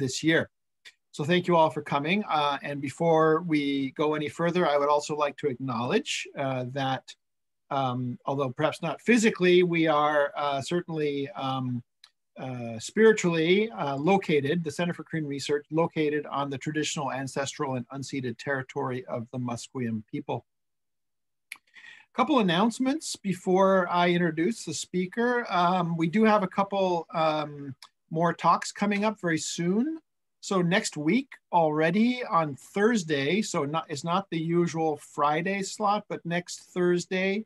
this year. So thank you all for coming. Uh, and before we go any further, I would also like to acknowledge uh, that um, although perhaps not physically, we are uh, certainly um, uh, spiritually uh, located, the Center for Korean Research, located on the traditional, ancestral, and unceded territory of the Musqueam people. A couple announcements before I introduce the speaker. Um, we do have a couple um, more talks coming up very soon. So next week already on Thursday, so not, it's not the usual Friday slot, but next Thursday,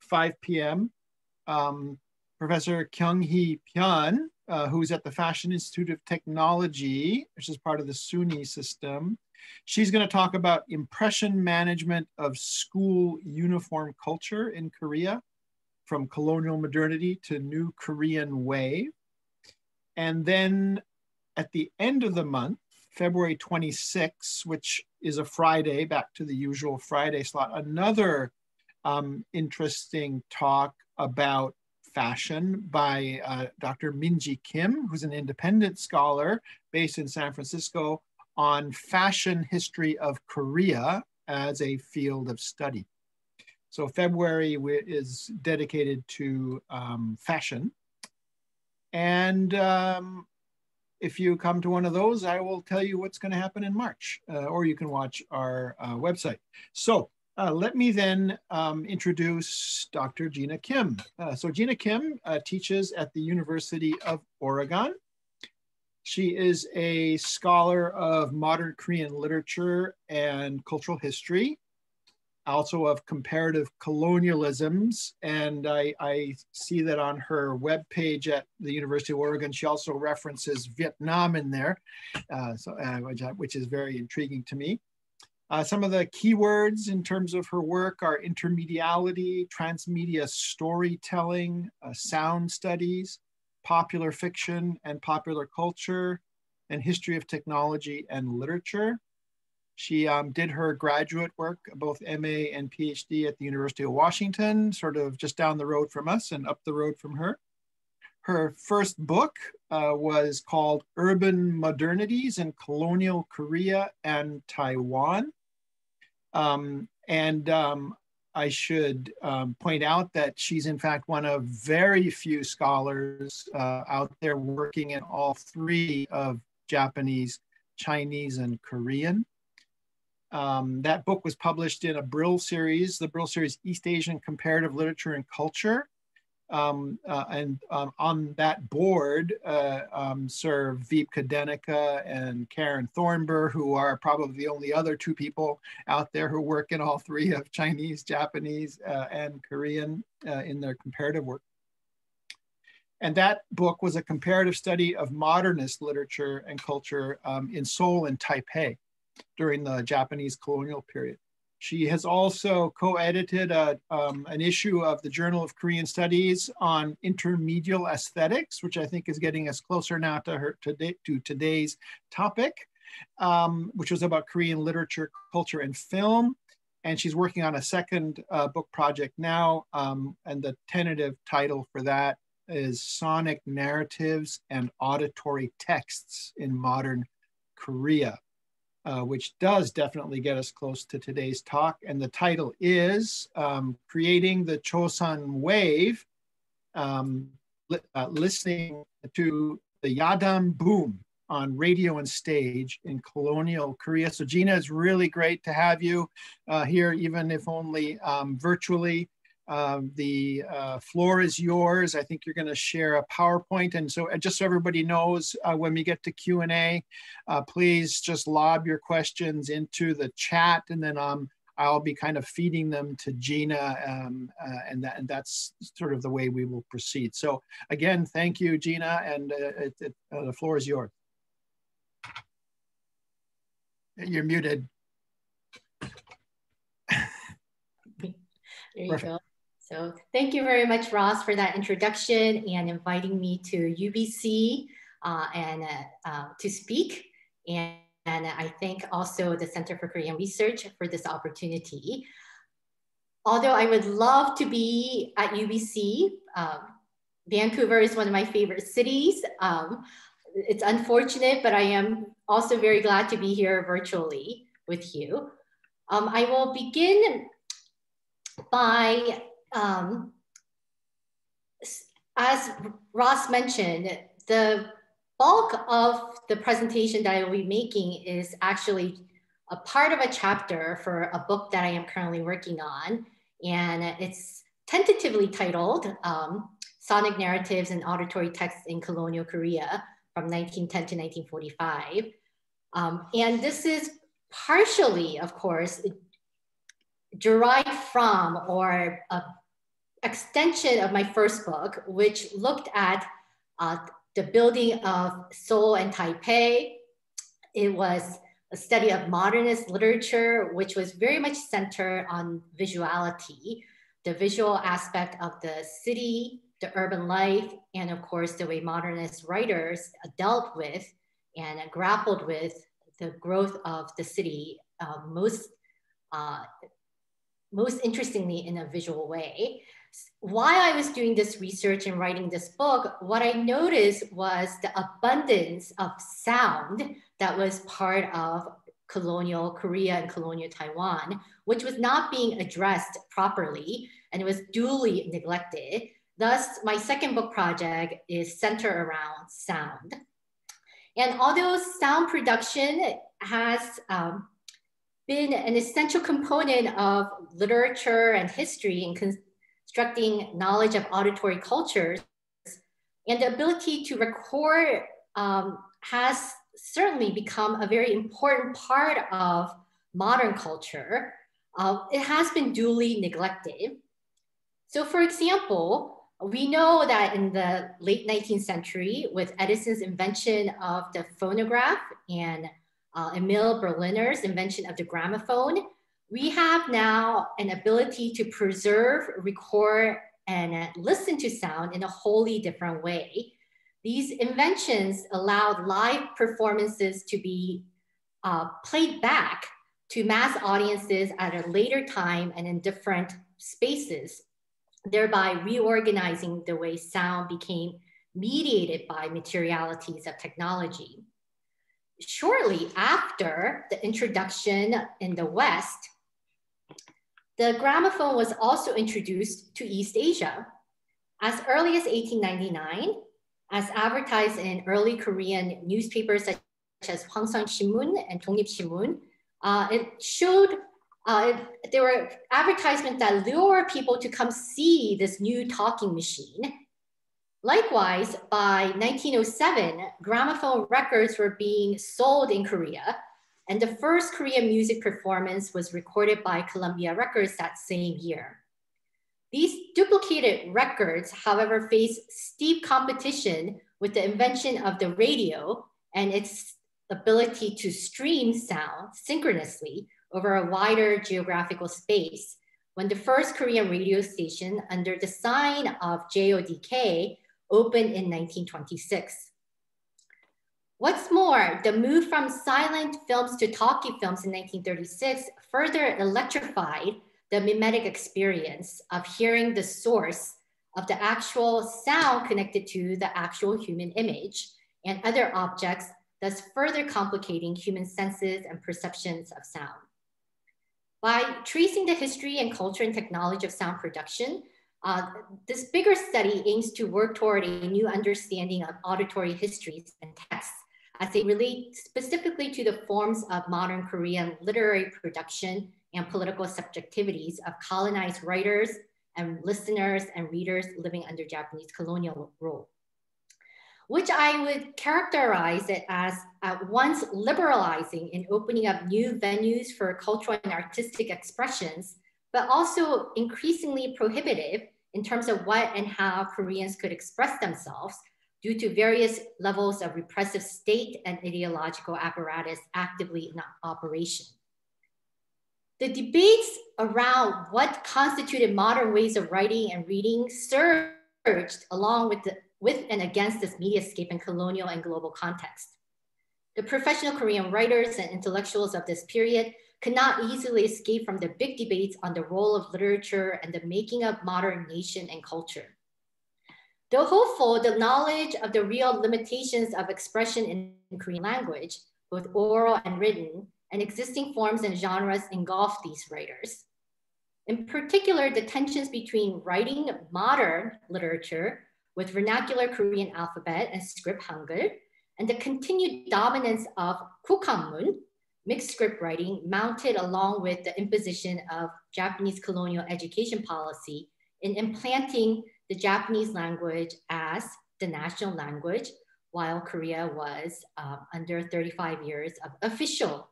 5 p.m., um, Professor Kyung Hee Pyun, uh, who's at the Fashion Institute of Technology, which is part of the SUNY system, she's going to talk about impression management of school uniform culture in Korea, from colonial modernity to new Korean wave. And then at the end of the month, February 26, which is a Friday, back to the usual Friday slot, another um, interesting talk about fashion by uh, Dr. Minji Kim, who's an independent scholar based in San Francisco on fashion history of Korea as a field of study. So February is dedicated to um, fashion. And um, if you come to one of those, I will tell you what's going to happen in March, uh, or you can watch our uh, website. So uh, let me then um, introduce Dr. Jina Kim. Uh, so Jina Kim uh, teaches at the University of Oregon. She is a scholar of modern Korean literature and cultural history, also of comparative colonialisms. And I, I see that on her webpage at the University of Oregon, she also references Vietnam in there, uh, so, uh, which, which is very intriguing to me. Uh, some of the keywords in terms of her work are intermediality, transmedia storytelling, uh, sound studies, popular fiction and popular culture, and history of technology and literature. She um, did her graduate work, both MA and PhD at the University of Washington, sort of just down the road from us and up the road from her. Her first book uh, was called Urban Modernities in Colonial Korea and Taiwan. Um, and um, I should um, point out that she's in fact one of very few scholars uh, out there working in all three of Japanese, Chinese, and Korean. Um, that book was published in a Brill series, the Brill series East Asian Comparative Literature and Culture. Um, uh, and um, on that board uh, um, serve Wiebke Denecke and Karen Thornber, who are probably the only other two people out there who work in all three of Chinese, Japanese, uh, and Korean uh, in their comparative work. And that book was a comparative study of modernist literature and culture um, in Seoul and Taipei during the Japanese colonial period. She has also co-edited a, um, an issue of the Journal of Korean Studies on intermedial aesthetics, which I think is getting us closer now to her today, to today's topic, um, which was about Korean literature, culture, and film. And she's working on a second uh, book project now, um, and the tentative title for that is Sonic Narratives and Auditory Texts in Modern Korea uh, which does definitely get us close to today's talk. And the title is um, Creating the Chosŏn Wave, um, li uh, listening to the Yadam Boom on radio and stage in colonial Korea. So Jina, it's really great to have you uh, here, even if only um, virtually. Um, the uh, floor is yours. I think you're going to share a PowerPoint. And so uh, just so everybody knows, uh, when we get to Q&A, uh, please just lob your questions into the chat and then um, I'll be kind of feeding them to Jina um, uh, and, that, and that's sort of the way we will proceed. So again, thank you, Jina, and it, it, the floor is yours. You're muted. There you Perfect. go. So thank you very much, Ross, for that introduction and inviting me to UBC uh, and uh, uh, to speak. And, and I thank also the Center for Korean Research for this opportunity. Although I would love to be at UBC, um, Vancouver is one of my favorite cities. Um, it's unfortunate, but I am also very glad to be here virtually with you. Um, I will begin by, um, as Ross mentioned, the bulk of the presentation that I will be making is actually a part of a chapter for a book that I am currently working on. And it's tentatively titled um, Sonic Narratives and Auditory Texts in Colonial Korea from 1910 to 1945. Um, and this is partially, of course, derived from or a extension of my first book, which looked at uh, the building of Seoul and Taipei. It was a study of modernist literature, which was very much centered on visuality, the visual aspect of the city, the urban life, and of course, the way modernist writers dealt with and grappled with the growth of the city uh, most, uh, most interestingly in a visual way. While I was doing this research and writing this book, what I noticed was the abundance of sound that was part of colonial Korea and colonial Taiwan, which was not being addressed properly and was duly neglected. Thus, my second book project is centered around sound. And although sound production has um, been an essential component of literature and history in constructing knowledge of auditory cultures, and the ability to record um, has certainly become a very important part of modern culture, uh, it has been duly neglected. So for example, we know that in the late 19th century, with Edison's invention of the phonograph and uh, Emil Berliner's invention of the gramophone, we have now an ability to preserve, record, and listen to sound in a wholly different way. These inventions allowed live performances to be uh, played back to mass audiences at a later time and in different spaces, thereby reorganizing the way sound became mediated by materialities of technology. Shortly after the introduction in the West, the gramophone was also introduced to East Asia. As early as 1899, as advertised in early Korean newspapers such as Hwangseong Shinmun and Dongnip Shinmun. Uh, it showed uh, there were advertisements that lure people to come see this new talking machine. Likewise, by 1907, gramophone records were being sold in Korea, and the first Korean music performance was recorded by Columbia Records that same year. These duplicated records, however, face steep competition with the invention of the radio and its ability to stream sound synchronously over a wider geographical space when the first Korean radio station under the sign of JODK opened in 1926. What's more, the move from silent films to talkie films in 1936 further electrified the mimetic experience of hearing the source of the actual sound connected to the actual human image and other objects, thus further complicating human senses and perceptions of sound. By tracing the history and culture and technology of sound production, uh, this bigger study aims to work toward a new understanding of auditory histories and texts as they relate specifically to the forms of modern Korean literary production and political subjectivities of colonized writers and listeners and readers living under Japanese colonial rule, which I would characterize it as at once liberalizing and opening up new venues for cultural and artistic expressions, but also increasingly prohibitive in terms of what and how Koreans could express themselves due to various levels of repressive state and ideological apparatus actively in operation. The debates around what constituted modern ways of writing and reading surged along with, the, with and against this mediascape in colonial and global context. The professional Korean writers and intellectuals of this period could not easily escape from the big debates on the role of literature and the making of modern nation and culture. Though hopeful, the knowledge of the real limitations of expression in Korean language, both oral and written, and existing forms and genres engulf these writers. In particular, the tensions between writing modern literature with vernacular Korean alphabet and script Hangul, and the continued dominance of Kukhanmun, mixed script writing, mounted along with the imposition of Japanese colonial education policy in implanting the Japanese language as the national language, while Korea was uh, under 35 years of official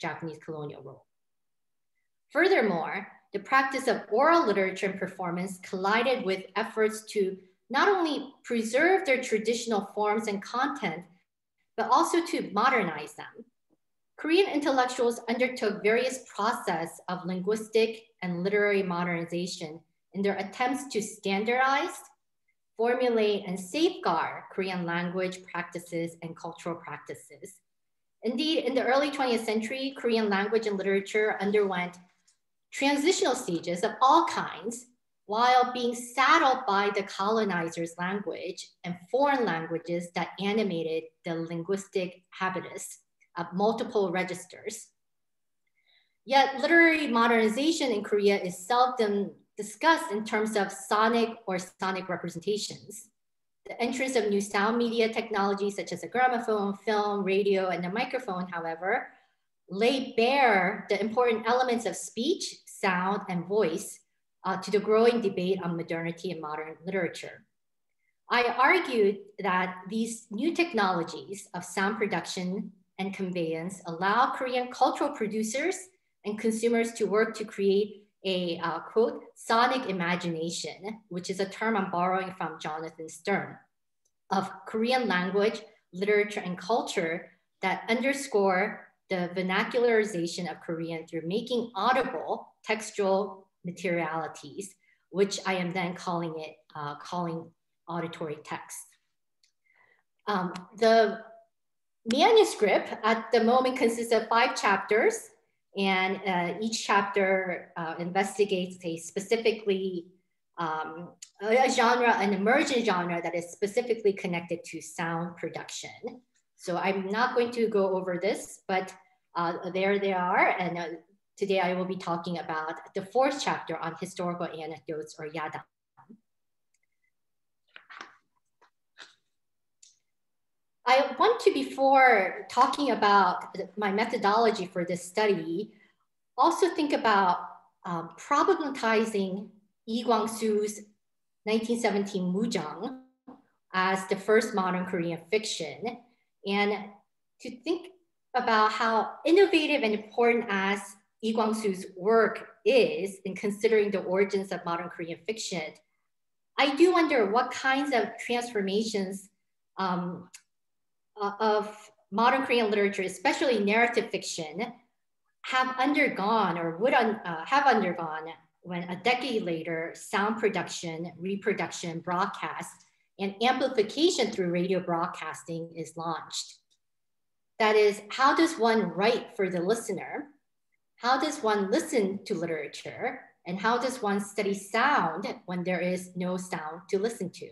Japanese colonial rule. Furthermore, the practice of oral literature and performance collided with efforts to not only preserve their traditional forms and content, but also to modernize them. Korean intellectuals undertook various process of linguistic and literary modernization in their attempts to standardize, formulate, and safeguard Korean language practices and cultural practices. Indeed, in the early 20th century, Korean language and literature underwent transitional stages of all kinds while being saddled by the colonizer's language and foreign languages that animated the linguistic habitus of multiple registers. Yet literary modernization in Korea is seldom discussed in terms of sonic or sonic representations. The entrance of new sound media technologies such as a gramophone, film, radio, and a microphone, however, lay bare the important elements of speech, sound, and voice uh, to the growing debate on modernity and modern literature. I argued that these new technologies of sound production and conveyance allow Korean cultural producers and consumers to work to create a uh, quote, sonic imagination, which is a term I'm borrowing from Jonathan Sterne, of Korean language, literature, and culture that underscore the vernacularization of Korean through making audible textual materialities, which I am then calling it, uh, calling auditory text. Um, the manuscript at the moment consists of five chapters and uh, each chapter uh, investigates a specifically um, a genre, an emergent genre that is specifically connected to sound production. So I'm not going to go over this, but uh, there they are. And uh, today I will be talking about the fourth chapter on historical anecdotes or Yadam. I want to, before talking about my methodology for this study, also think about um, problematizing Lee Kwang-soo's 1917 Mujeong as the first modern Korean fiction, and to think about how innovative and important as Lee Kwang-soo's work is in considering the origins of modern Korean fiction, I do wonder what kinds of transformations um, uh, of modern Korean literature, especially narrative fiction, have undergone or would un, uh, have undergone when a decade later, sound production, reproduction, broadcast, and amplification through radio broadcasting is launched. That is, how does one write for the listener? How does one listen to literature? And how does one study sound when there is no sound to listen to?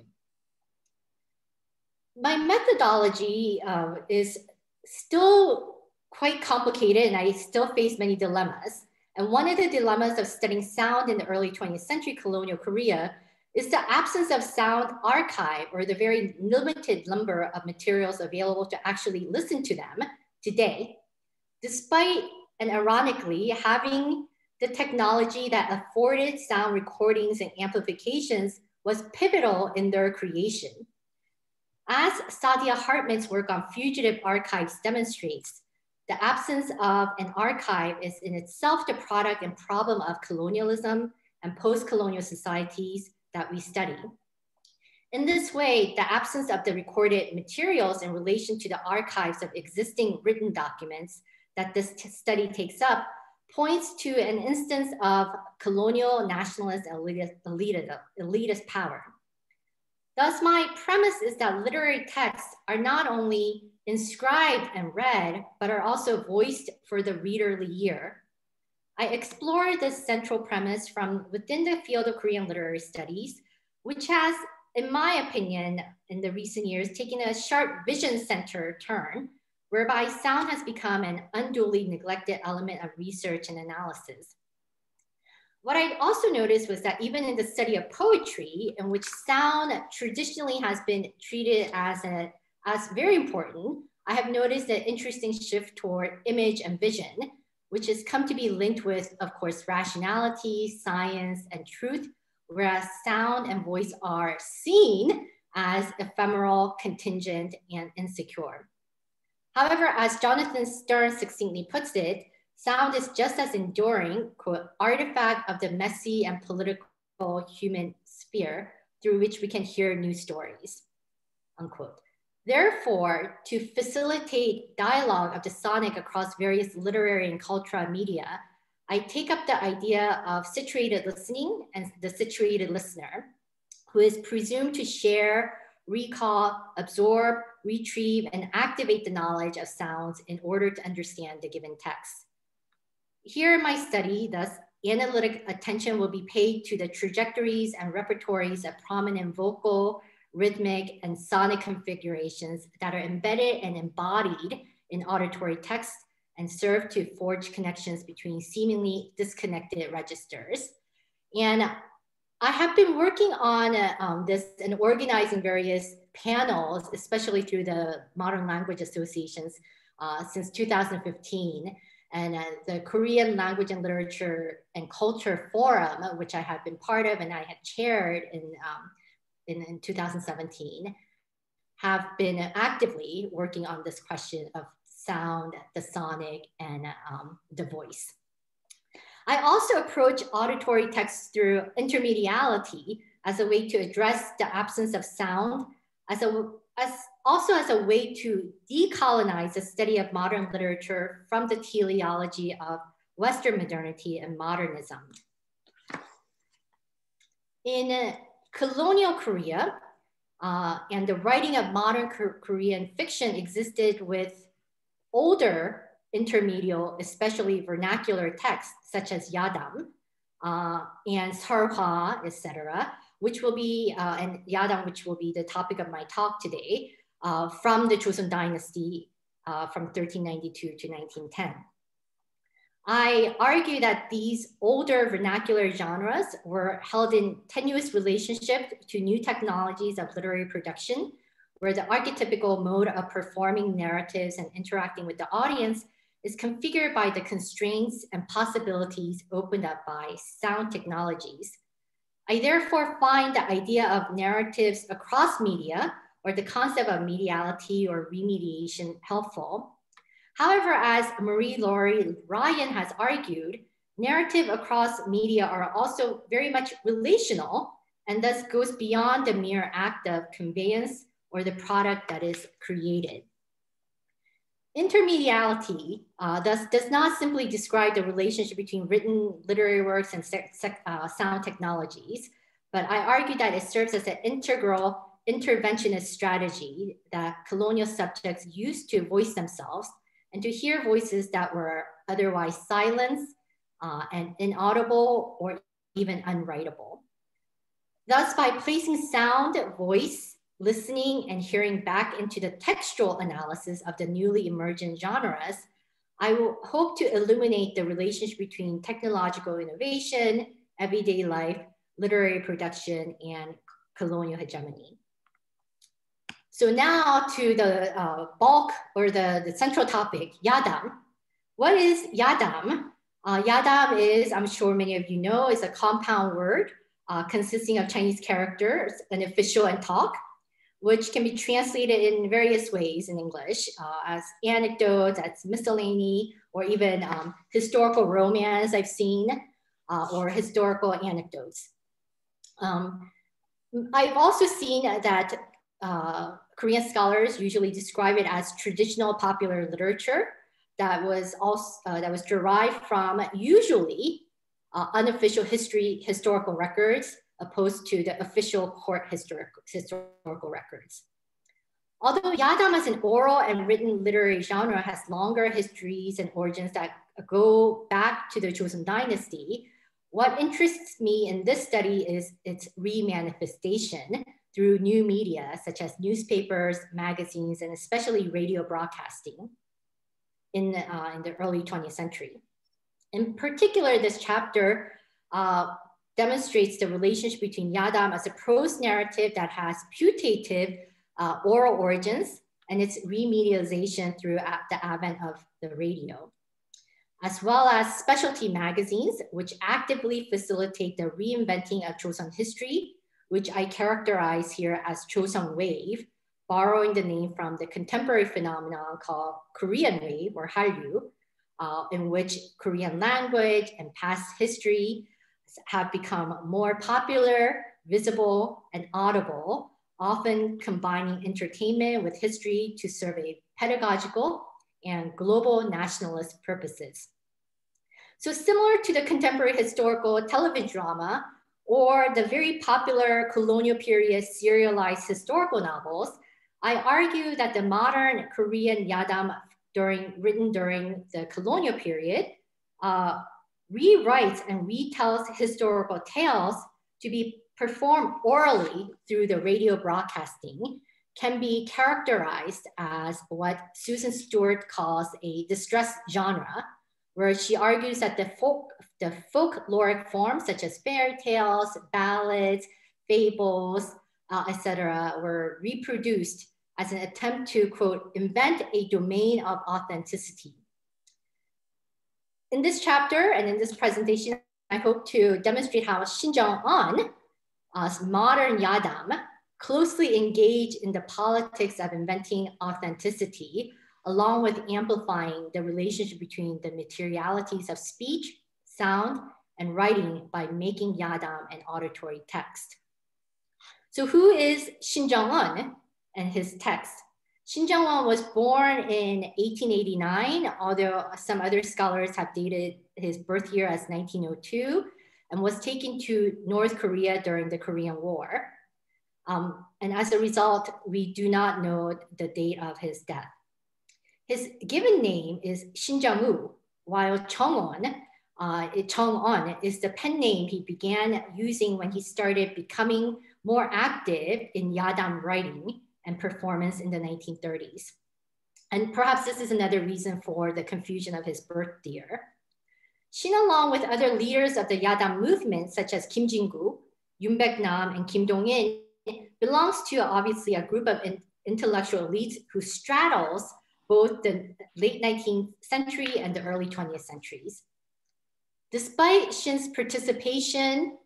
My methodology uh, is still quite complicated and I still face many dilemmas. And one of the dilemmas of studying sound in the early 20th century colonial Korea is the absence of sound archive or the very limited number of materials available to actually listen to them today, despite and ironically having the technology that afforded sound recordings and amplifications was pivotal in their creation. As Saidiya Hartman's work on fugitive archives demonstrates, the absence of an archive is in itself the product and problem of colonialism and post-colonial societies that we study. In this way, the absence of the recorded materials in relation to the archives of existing written documents that this study takes up points to an instance of colonial nationalist elitist, elitist, elitist power. Thus, my premise is that literary texts are not only inscribed and read, but are also voiced for the readerly ear. I explore this central premise from within the field of Korean literary studies, which has in my opinion, in the recent years, taken a sharp vision center turn, whereby sound has become an unduly neglected element of research and analysis. What I also noticed was that even in the study of poetry, in which sound traditionally has been treated as, a, as very important, I have noticed an interesting shift toward image and vision, which has come to be linked with, of course, rationality, science, and truth, whereas sound and voice are seen as ephemeral, contingent, and insecure. However, as Jonathan Sterne succinctly puts it, sound is just as enduring, quote, artifact of the messy and political human sphere through which we can hear new stories, unquote. Therefore, to facilitate dialogue of the sonic across various literary and cultural media, I take up the idea of situated listening and the situated listener, who is presumed to share, recall, absorb, retrieve, and activate the knowledge of sounds in order to understand the given text. Here in my study, thus, analytic attention will be paid to the trajectories and repertories of prominent vocal, rhythmic, and sonic configurations that are embedded and embodied in auditory text and serve to forge connections between seemingly disconnected registers. And I have been working on uh, um, this and organizing various panels, especially through the Modern Language Associations uh, since 2015. And uh, the Korean Language and Literature and Culture Forum, uh, which I have been part of and I had chaired in, um, in, in 2017, have been actively working on this question of sound, the sonic, and um, the voice. I also approach auditory text through intermediality as a way to address the absence of sound, as, a, as also as a way to decolonize the study of modern literature from the teleology of Western modernity and modernism. In uh, colonial Korea, uh, and the writing of modern Korean fiction existed with older intermedial, especially vernacular texts such as Yadam uh, and Sarhwa, etc., which will be, uh, and Yadam, which will be the topic of my talk today, uh, from the Joseon dynasty uh, from 1392 to 1910. I argue that these older vernacular genres were held in tenuous relationship to new technologies of literary production where the archetypical mode of performing narratives and interacting with the audience is configured by the constraints and possibilities opened up by sound technologies. I therefore find the idea of narratives across media or the concept of mediality or remediation helpful. However, as Marie-Laure Ryan has argued, narrative across media are also very much relational and thus goes beyond the mere act of conveyance or the product that is created. Intermediality uh, thus does not simply describe the relationship between written literary works and uh, sound technologies, but I argue that it serves as an integral interventionist strategy that colonial subjects used to voice themselves and to hear voices that were otherwise silenced uh, and inaudible or even unwritable. Thus, by placing sound, voice, listening and hearing back into the textual analysis of the newly emergent genres, I will hope to illuminate the relationship between technological innovation, everyday life, literary production, and colonial hegemony. So now to the uh, bulk or the, the central topic, Yadam. What is Yadam? Uh, Yadam is, I'm sure many of you know, is a compound word uh, consisting of Chinese characters, an official and talk, which can be translated in various ways in English uh, as anecdotes, as miscellany, or even um, historical romance I've seen, uh, or historical anecdotes. Um, I've also seen that uh, Korean scholars usually describe it as traditional popular literature that was also uh, that was derived from usually uh, unofficial history historical records opposed to the official court historic, historical records. Although Yadam as an oral and written literary genre has longer histories and origins that go back to the Joseon dynasty, what interests me in this study is its remanifestation, through new media such as newspapers, magazines, and especially radio broadcasting in, uh, in the early 20th century. In particular, this chapter uh, demonstrates the relationship between Yadam as a prose narrative that has putative uh, oral origins and its remedialization through the advent of the radio, as well as specialty magazines, which actively facilitate the reinventing of Joseon history, which I characterize here as Joseon Wave, borrowing the name from the contemporary phenomenon called Korean Wave or Hallyu, uh, in which Korean language and past history have become more popular, visible, and audible, often combining entertainment with history to serve a pedagogical and global nationalist purposes. So similar to the contemporary historical television drama or the very popular colonial period serialized historical novels, I argue that the modern Korean yadam during, written during the colonial period uh, rewrites and retells historical tales to be performed orally through the radio broadcasting can be characterized as what Susan Stewart calls a distress genre, where she argues that the folk, the folkloric forms such as fairy tales, ballads, fables, uh, etc., were reproduced as an attempt to, quote, invent a domain of authenticity in this chapter and in this presentation, I hope to demonstrate how Shin Jong-un, uh, modern Yadam, closely engaged in the politics of inventing authenticity, along with amplifying the relationship between the materialities of speech, sound, and writing by making Yadam an auditory text. So who is Shin Jong-un and his text? Shin Jong-un was born in 1889, although some other scholars have dated his birth year as 1902, and was taken to North Korea during the Korean War. Um, and as a result, we do not know the date of his death. His given name is Shin Jung-woo, while Chung-on, uh, Chung-on is the pen name he began using when he started becoming more active in Yadam writing and performance in the 1930s. And perhaps this is another reason for the confusion of his birth year. Shin, along with other leaders of the Yadam movement, such as Kim Jin-gu, Yoon Baek-nam, and Kim Dong-in, belongs to obviously a group of in intellectual elites who straddles both the late 19th century and the early 20th centuries. Despite Shin's participation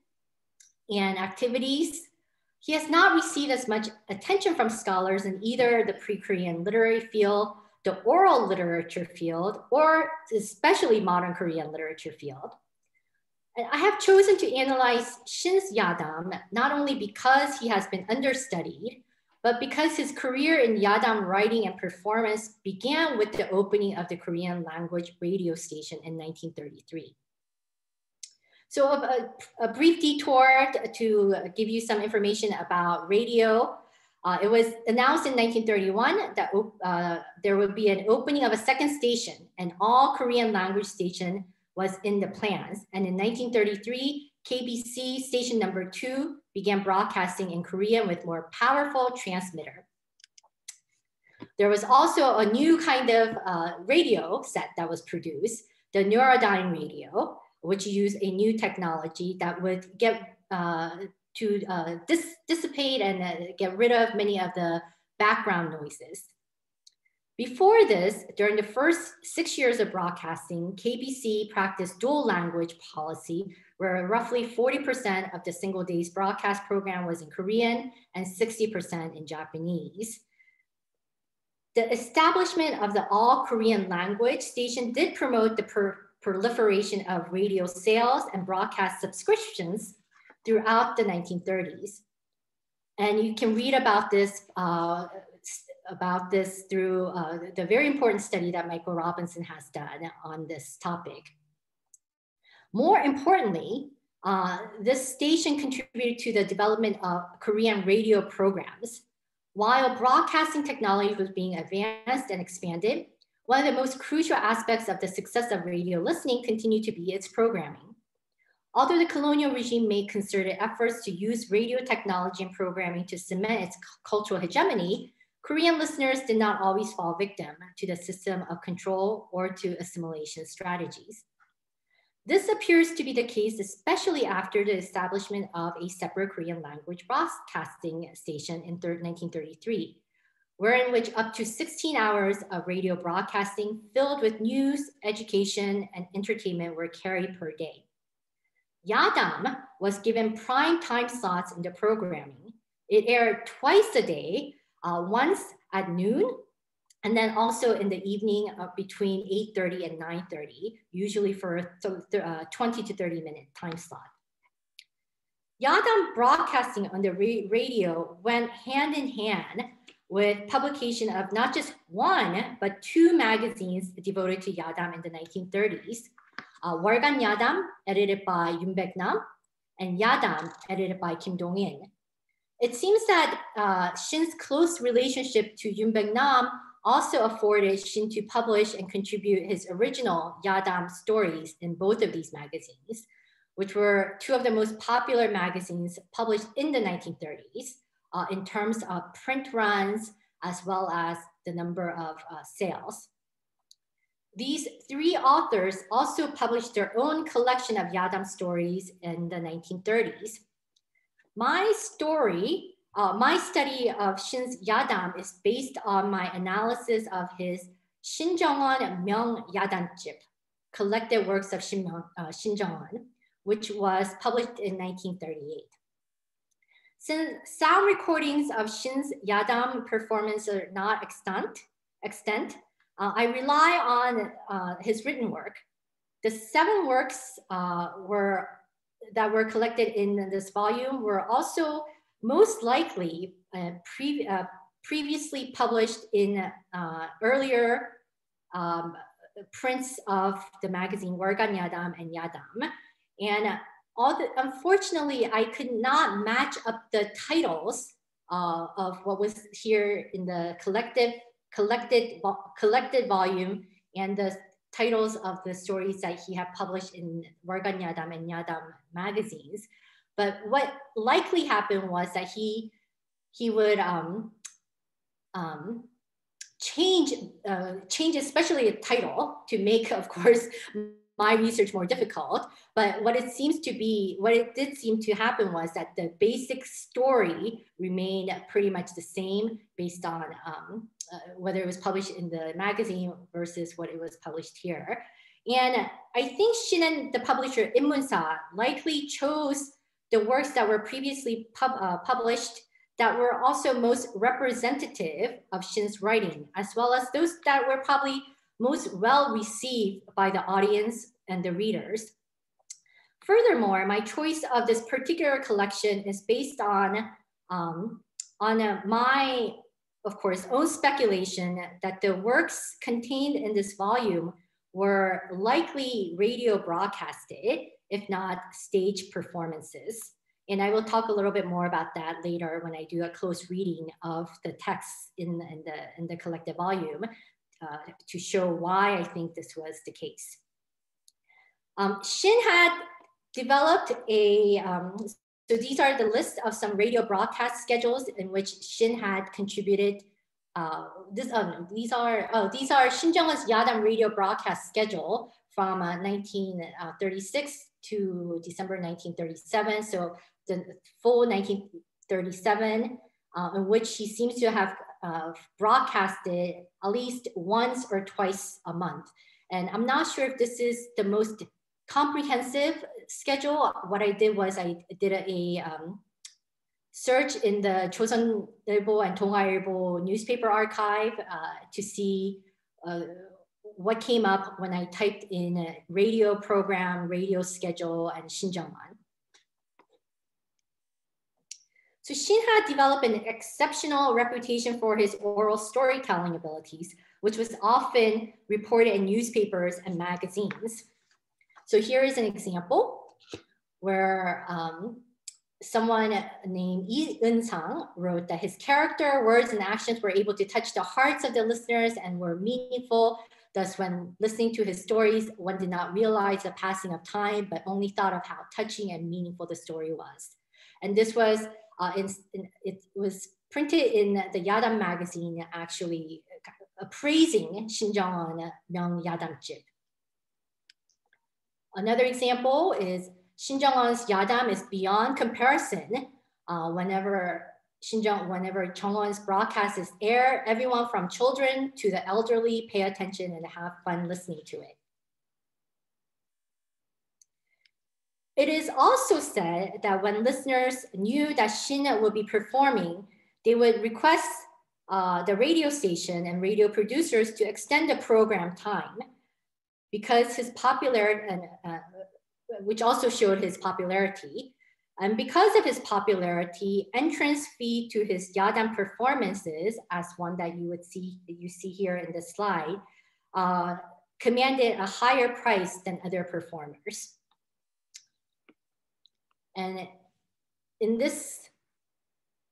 and activities, he has not received as much attention from scholars in either the pre-Korean literary field, the oral literature field, or especially modern Korean literature field. And I have chosen to analyze Shin's Yadam not only because he has been understudied, but because his career in Yadam writing and performance began with the opening of the Korean language radio station in 1933. So a, a, brief detour to give you some information about radio. Uh, it was announced in 1931 that uh, there would be an opening of a second station, and all Korean language station was in the plans. And in 1933, KBC station number two began broadcasting in Korean with more powerful transmitter. There was also a new kind of uh, radio set that was produced, the Neutrodyne radio, which used a new technology that would get uh, to uh, dis dissipate and uh, get rid of many of the background noises. Before this, during the first six years of broadcasting, KBC practiced dual language policy, where roughly 40% of the single day's broadcast program was in Korean and 60% in Japanese. The establishment of the all Korean language station did promote the per proliferation of radio sales and broadcast subscriptions throughout the 1930s. And you can read about this, uh, about this through uh, the very important study that Michael Robinson has done on this topic. More importantly, uh, this station contributed to the development of Korean radio programs. While broadcasting technology was being advanced and expanded, one of the most crucial aspects of the success of radio listening continued to be its programming. Although the colonial regime made concerted efforts to use radio technology and programming to cement its cultural hegemony, Korean listeners did not always fall victim to the system of control or to assimilation strategies. This appears to be the case, especially after the establishment of a separate Korean language broadcasting station in 1933, wherein which up to 16 hours of radio broadcasting filled with news, education, and entertainment were carried per day. Yadam was given prime time slots in the programming. It aired twice a day, uh, once at noon, and then also in the evening uh, between 8.30 and 9.30, usually for a uh, 20 to 30 minute time slot. Yadam broadcasting on the radio went hand in hand with publication of not just one, but two magazines devoted to Yadam in the 1930s, uh, Wolgan Yadam, edited by Yun Baek-nam, and Yadam, edited by Kim Dong-in. It seems that uh, Shin's close relationship to Yoon Baek-nam also afforded Shin to publish and contribute his original Yadam stories in both of these magazines, which were two of the most popular magazines published in the 1930s uh, in terms of print runs as well as the number of uh, sales. These three authors also published their own collection of Yadam stories in the 1930s. My story, uh, my study of Shin's Yadam is based on my analysis of his Shinjeongon Myung Yadanjip, collected works of Shin, uh, which was published in 1938. Since sound recordings of Shin's Yadam performance are not extant, extant uh, I rely on uh, his written work. The seven works uh, were that were collected in this volume were also most likely uh, pre uh, previously published in uh, earlier um, prints of the magazine Wolgan Yadam and Yadam. And all the, unfortunately, I could not match up the titles of what was here in the collective collected, collected volume and the titles of the stories that he had published in Wolgan Yadam and Yadam magazines. But what likely happened was that he, he would um, um, change, uh, change especially a title to make, of course, my research more difficult. But what it seems to be, what it did seem to happen was that the basic story remained pretty much the same based on um, uh, whether it was published in the magazine versus what it was published here. And I think Shin the publisher Inmunsa likely chose the works that were previously pub, uh, published that were also most representative of Shin's writing, as well as those that were probably most well received by the audience and the readers. Furthermore, my choice of this particular collection is based on, um, on uh, my of course, own speculation that the works contained in this volume were likely radio broadcasted, if not stage performances. And I will talk a little bit more about that later when I do a close reading of the texts in, in, the, in the collected volume uh, to show why I think this was the case. Um, Shin had developed a um, so these are the list of some radio broadcast schedules in which Shin had contributed. Uh, this, um, these are oh, these are Shin Yadam radio broadcast schedule from uh, 1936 to December 1937. So the full 1937, uh, in which he seems to have uh, broadcasted at least once or twice a month. And I'm not sure if this is the most comprehensive schedule, what I did was I did a, a um, search in the Chosun Ilbo and Ilbo newspaper archive uh, to see uh, what came up when I typed in a radio program, radio schedule, and Shinjeonman. So Shin had developed an exceptional reputation for his oral storytelling abilities, which was often reported in newspapers and magazines. So here is an example where um, someone named Yi Eun-sang wrote that his character, words, and actions were able to touch the hearts of the listeners and were meaningful Thus, when listening to his stories, one did not realize the passing of time, but only thought of how touching and meaningful the story was. And this was, uh, in, in, it was printed in the Yadam magazine, actually appraising Shin Jong-un Myung Yadam Jib. Another example is Shin Jong-un's Yadam is beyond comparison. Uh, whenever Xinjiang, whenever Changwon's broadcast is aired, everyone from children to the elderly pay attention and have fun listening to it. It is also said that when listeners knew that Shin would be performing, they would request uh, the radio station and radio producers to extend the program time because his popularity, and uh, which also showed his popularity. And because of his popularity, entrance fee to his Yadam performances, as one that you would see you see here in the slide, uh, commanded a higher price than other performers. And in this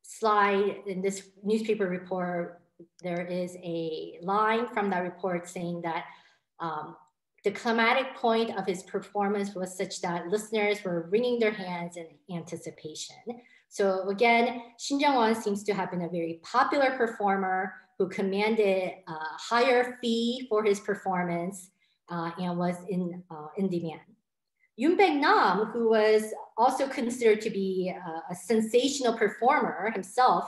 slide, in this newspaper report, there is a line from that report saying that um, the climatic point of his performance was such that listeners were wringing their hands in anticipation. So again, Shin Jong-un seems to have been a very popular performer who commanded a higher fee for his performance uh, and was in, uh, in demand. Yoon Baek-nam, who was also considered to be a, a sensational performer himself,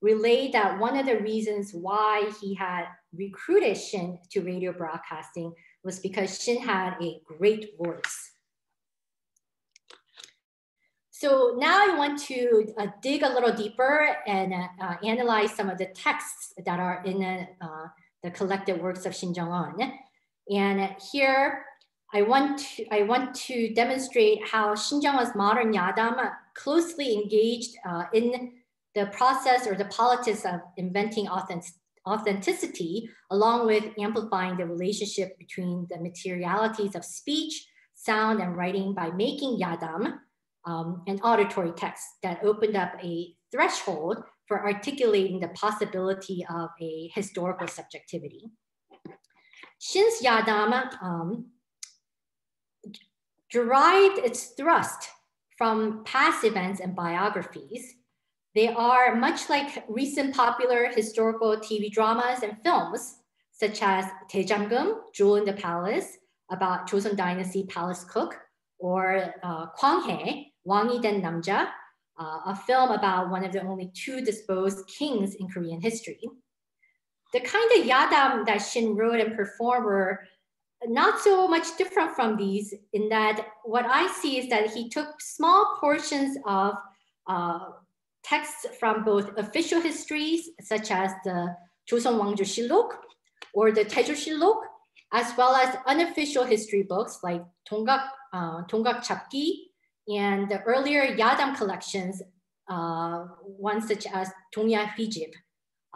relayed that one of the reasons why he had recruited Shin to radio broadcasting was because Shin had a great voice. So now I want to uh, dig a little deeper and uh, uh, analyze some of the texts that are in uh, the collected works of Shin Jong-un. And here I want to, I want to demonstrate how Jong-un's modern Yadama closely engaged uh, in the process or the politics of inventing authentic, authenticity, along with amplifying the relationship between the materialities of speech, sound, and writing by making yadam um, an auditory text that opened up a threshold for articulating the possibility of a historical subjectivity. Shin's yadam um, derived its thrust from past events and biographies they are much like recent popular historical TV dramas and films, such as Daejanggeum, Jewel in the Palace, about Joseon Dynasty palace cook, or uh, Kwanghae, Wangi Den Namja, uh, a film about one of the only two disposed kings in Korean history. The kind of yadam that Shin wrote and performed were not so much different from these in that what I see is that he took small portions of uh, texts from both official histories, such as the Joseon Wangjo Shillok or the Taejo as well as unofficial history books like Donggak, uh, Donggak Chapgi and the earlier Yadam collections, uh, ones such as Dongya Hwijib,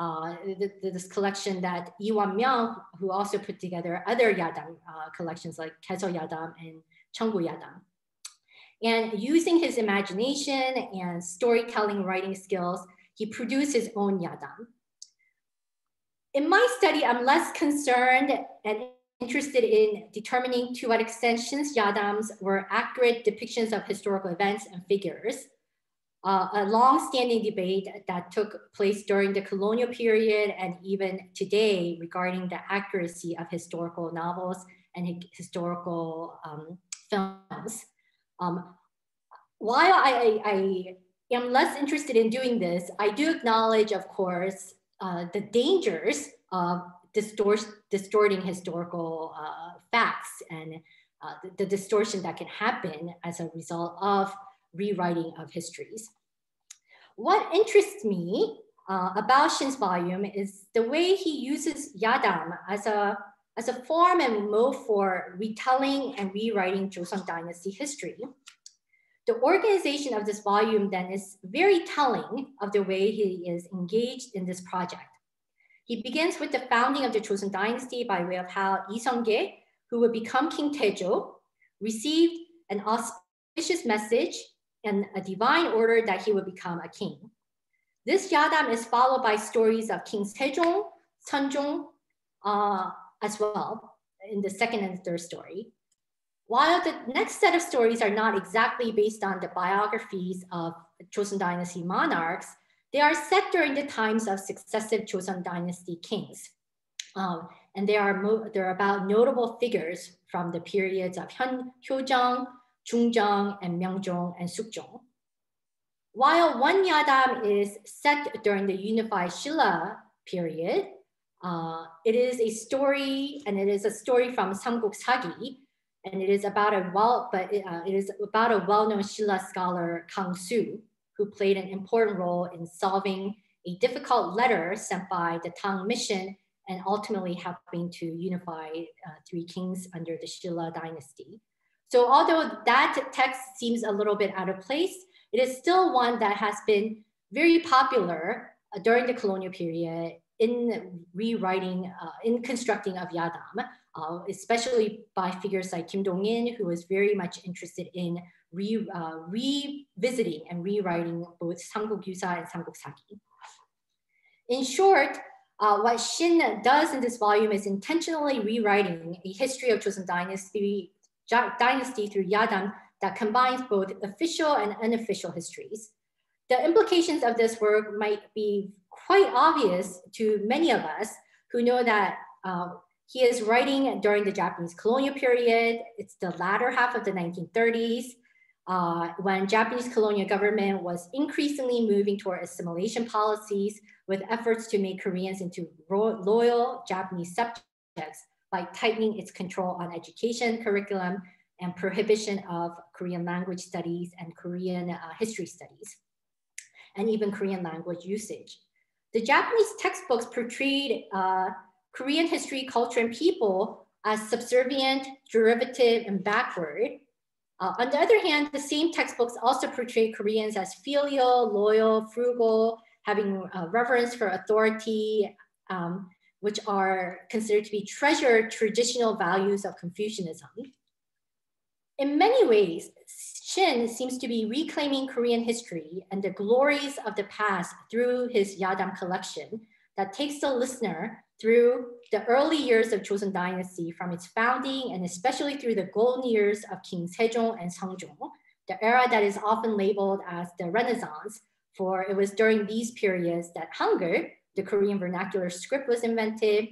uh, this collection that Lee Wan-myung, who also put together other Yadam uh, collections like Keso Yadam and Cheonggu Yadam. And using his imagination and storytelling writing skills, he produced his own yadam. In my study, I'm less concerned and interested in determining to what extent Shin's yadams were accurate depictions of historical events and figures. Uh, a long-standing debate that took place during the colonial period and even today regarding the accuracy of historical novels and historical um, films. Um, while I, I, am less interested in doing this, I do acknowledge, of course, uh, the dangers of distort, distorting historical uh, facts and uh, the, the, distortion that can happen as a result of rewriting of histories. What interests me uh, about Shin's volume is the way he uses Yadam as a, as a form and mode for retelling and rewriting Joseon Dynasty history. The organization of this volume then is very telling of the way he is engaged in this project. He begins with the founding of the Joseon dynasty by way of how Lee Seong-gye, who would become King Taejo, received an auspicious message and a divine order that he would become a king. This yadam is followed by stories of King Sejong, Sunjong uh, as well. in the second and third story. While the next set of stories are not exactly based on the biographies of Joseon Dynasty monarchs, they are set during the times of successive Joseon Dynasty kings. Um, and they are, they're about notable figures from the periods of Hyun, Hyojong, Jungjong, and Myeongjong and Sukjong. While one Yadam is set during the unified Shilla period, uh, it is a story, and it is a story from Samguk Sagi, and it is about a well, but it, uh, it is about a well-known Shilla scholar Kang Su, who played an important role in solving a difficult letter sent by the Tang mission and ultimately helping to unify uh, three kings under the Shilla dynasty. So although that text seems a little bit out of place, it is still one that has been very popular uh, during the colonial period in rewriting, uh, in constructing of Yadam, uh, especially by figures like Kim Dong-in, who was very much interested in re, uh, revisiting and rewriting both Samguk Yusa and Samguk. In short, uh, what Shin does in this volume is intentionally rewriting a history of Joseon dynasty, dynasty through Yadam that combines both official and unofficial histories. The implications of this work might be quite obvious to many of us who know that uh, he is writing during the Japanese colonial period. It's the latter half of the 1930s. Uh, when Japanese colonial government was increasingly moving toward assimilation policies with efforts to make Koreans into loyal Japanese subjects by tightening its control on education curriculum and prohibition of Korean language studies and Korean uh, history studies, and even Korean language usage. The Japanese textbooks portrayed uh, Korean history, culture, and people as subservient, derivative, and backward. Uh, on the other hand, the same textbooks also portray Koreans as filial, loyal, frugal, having uh, reverence for authority, um, which are considered to be treasured traditional values of Confucianism. In many ways, Shin seems to be reclaiming Korean history and the glories of the past through his Yadam collection that takes the listener through the early years of Joseon Dynasty from its founding and especially through the golden years of King Sejong and Seongjong, the era that is often labeled as the Renaissance, for it was during these periods that Hangul, the Korean vernacular script was invented,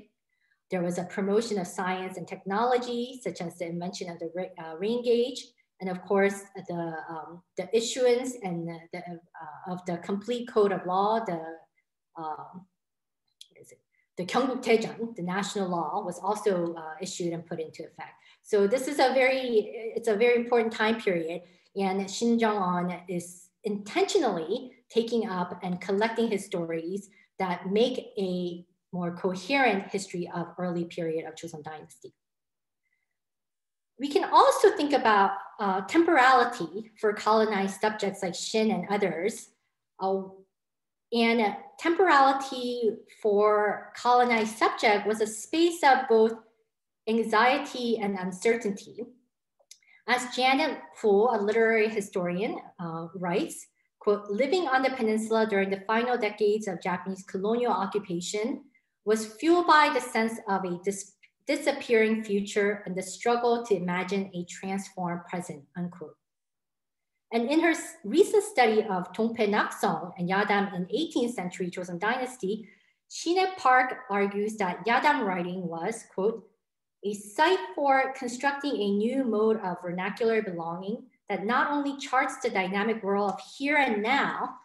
there was a promotion of science and technology, such as the invention of the uh, rain gauge, and of course, the, um, the issuance and the, the uh, of the complete code of law, the um, the Gyeongguk Daejeon, the national law, was also uh, issued and put into effect. So this is a very, it's a very important time period, and Shin Jong-un is intentionally taking up and collecting his stories that make a more coherent history of early period of Joseon dynasty. We can also think about uh, temporality for colonized subjects like Shin and others, uh, and temporality for colonized subject was a space of both anxiety and uncertainty. As Janet Poole, a literary historian, uh, writes, quote, living on the peninsula during the final decades of Japanese colonial occupation was fueled by the sense of a dis disappearing future and the struggle to imagine a transformed present, unquote. And in her recent study of Dongpae Naksong and Yadam in 18th century Joseon dynasty, Si Nae Park argues that Yadam writing was, quote, a site for constructing a new mode of vernacular belonging that not only charts the dynamic world of here and now,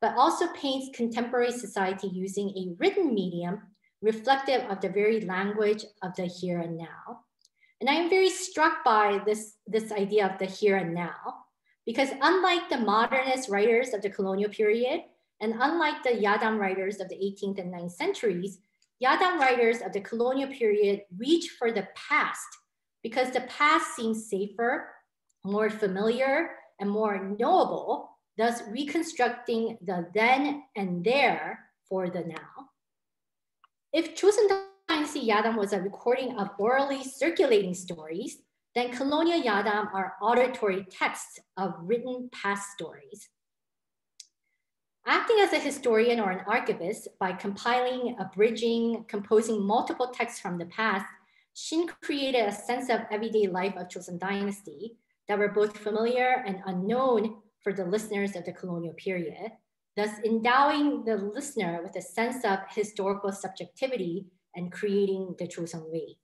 but also paints contemporary society using a written medium reflective of the very language of the here and now. And I am very struck by this, this idea of the here and now, because unlike the modernist writers of the colonial period, and unlike the Yadam writers of the 18th and 19th centuries, Yadam writers of the colonial period reach for the past because the past seems safer, more familiar, and more knowable, thus reconstructing the then and there for the now. If Joseon Dynasty Yadam was a recording of orally circulating stories, then colonial Yadam are auditory texts of written past stories. Acting as a historian or an archivist by compiling, abridging, composing multiple texts from the past, Shin created a sense of everyday life of Joseon dynasty that were both familiar and unknown for the listeners of the colonial period, thus endowing the listener with a sense of historical subjectivity and creating the Chosŏn Wave.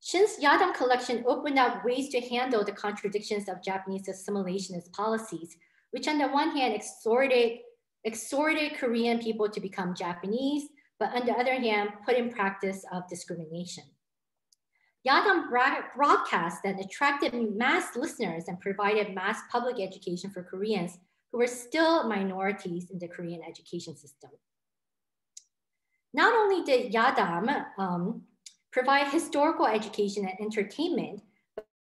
Shin's Yadam collection opened up ways to handle the contradictions of Japanese assimilationist policies, which on the one hand exhorted, exhorted Korean people to become Japanese, but on the other hand, put in practice of discrimination. Yadam broadcast that attracted mass listeners and provided mass public education for Koreans who were still minorities in the Korean education system. Not only did Yadam um, provide historical education and entertainment,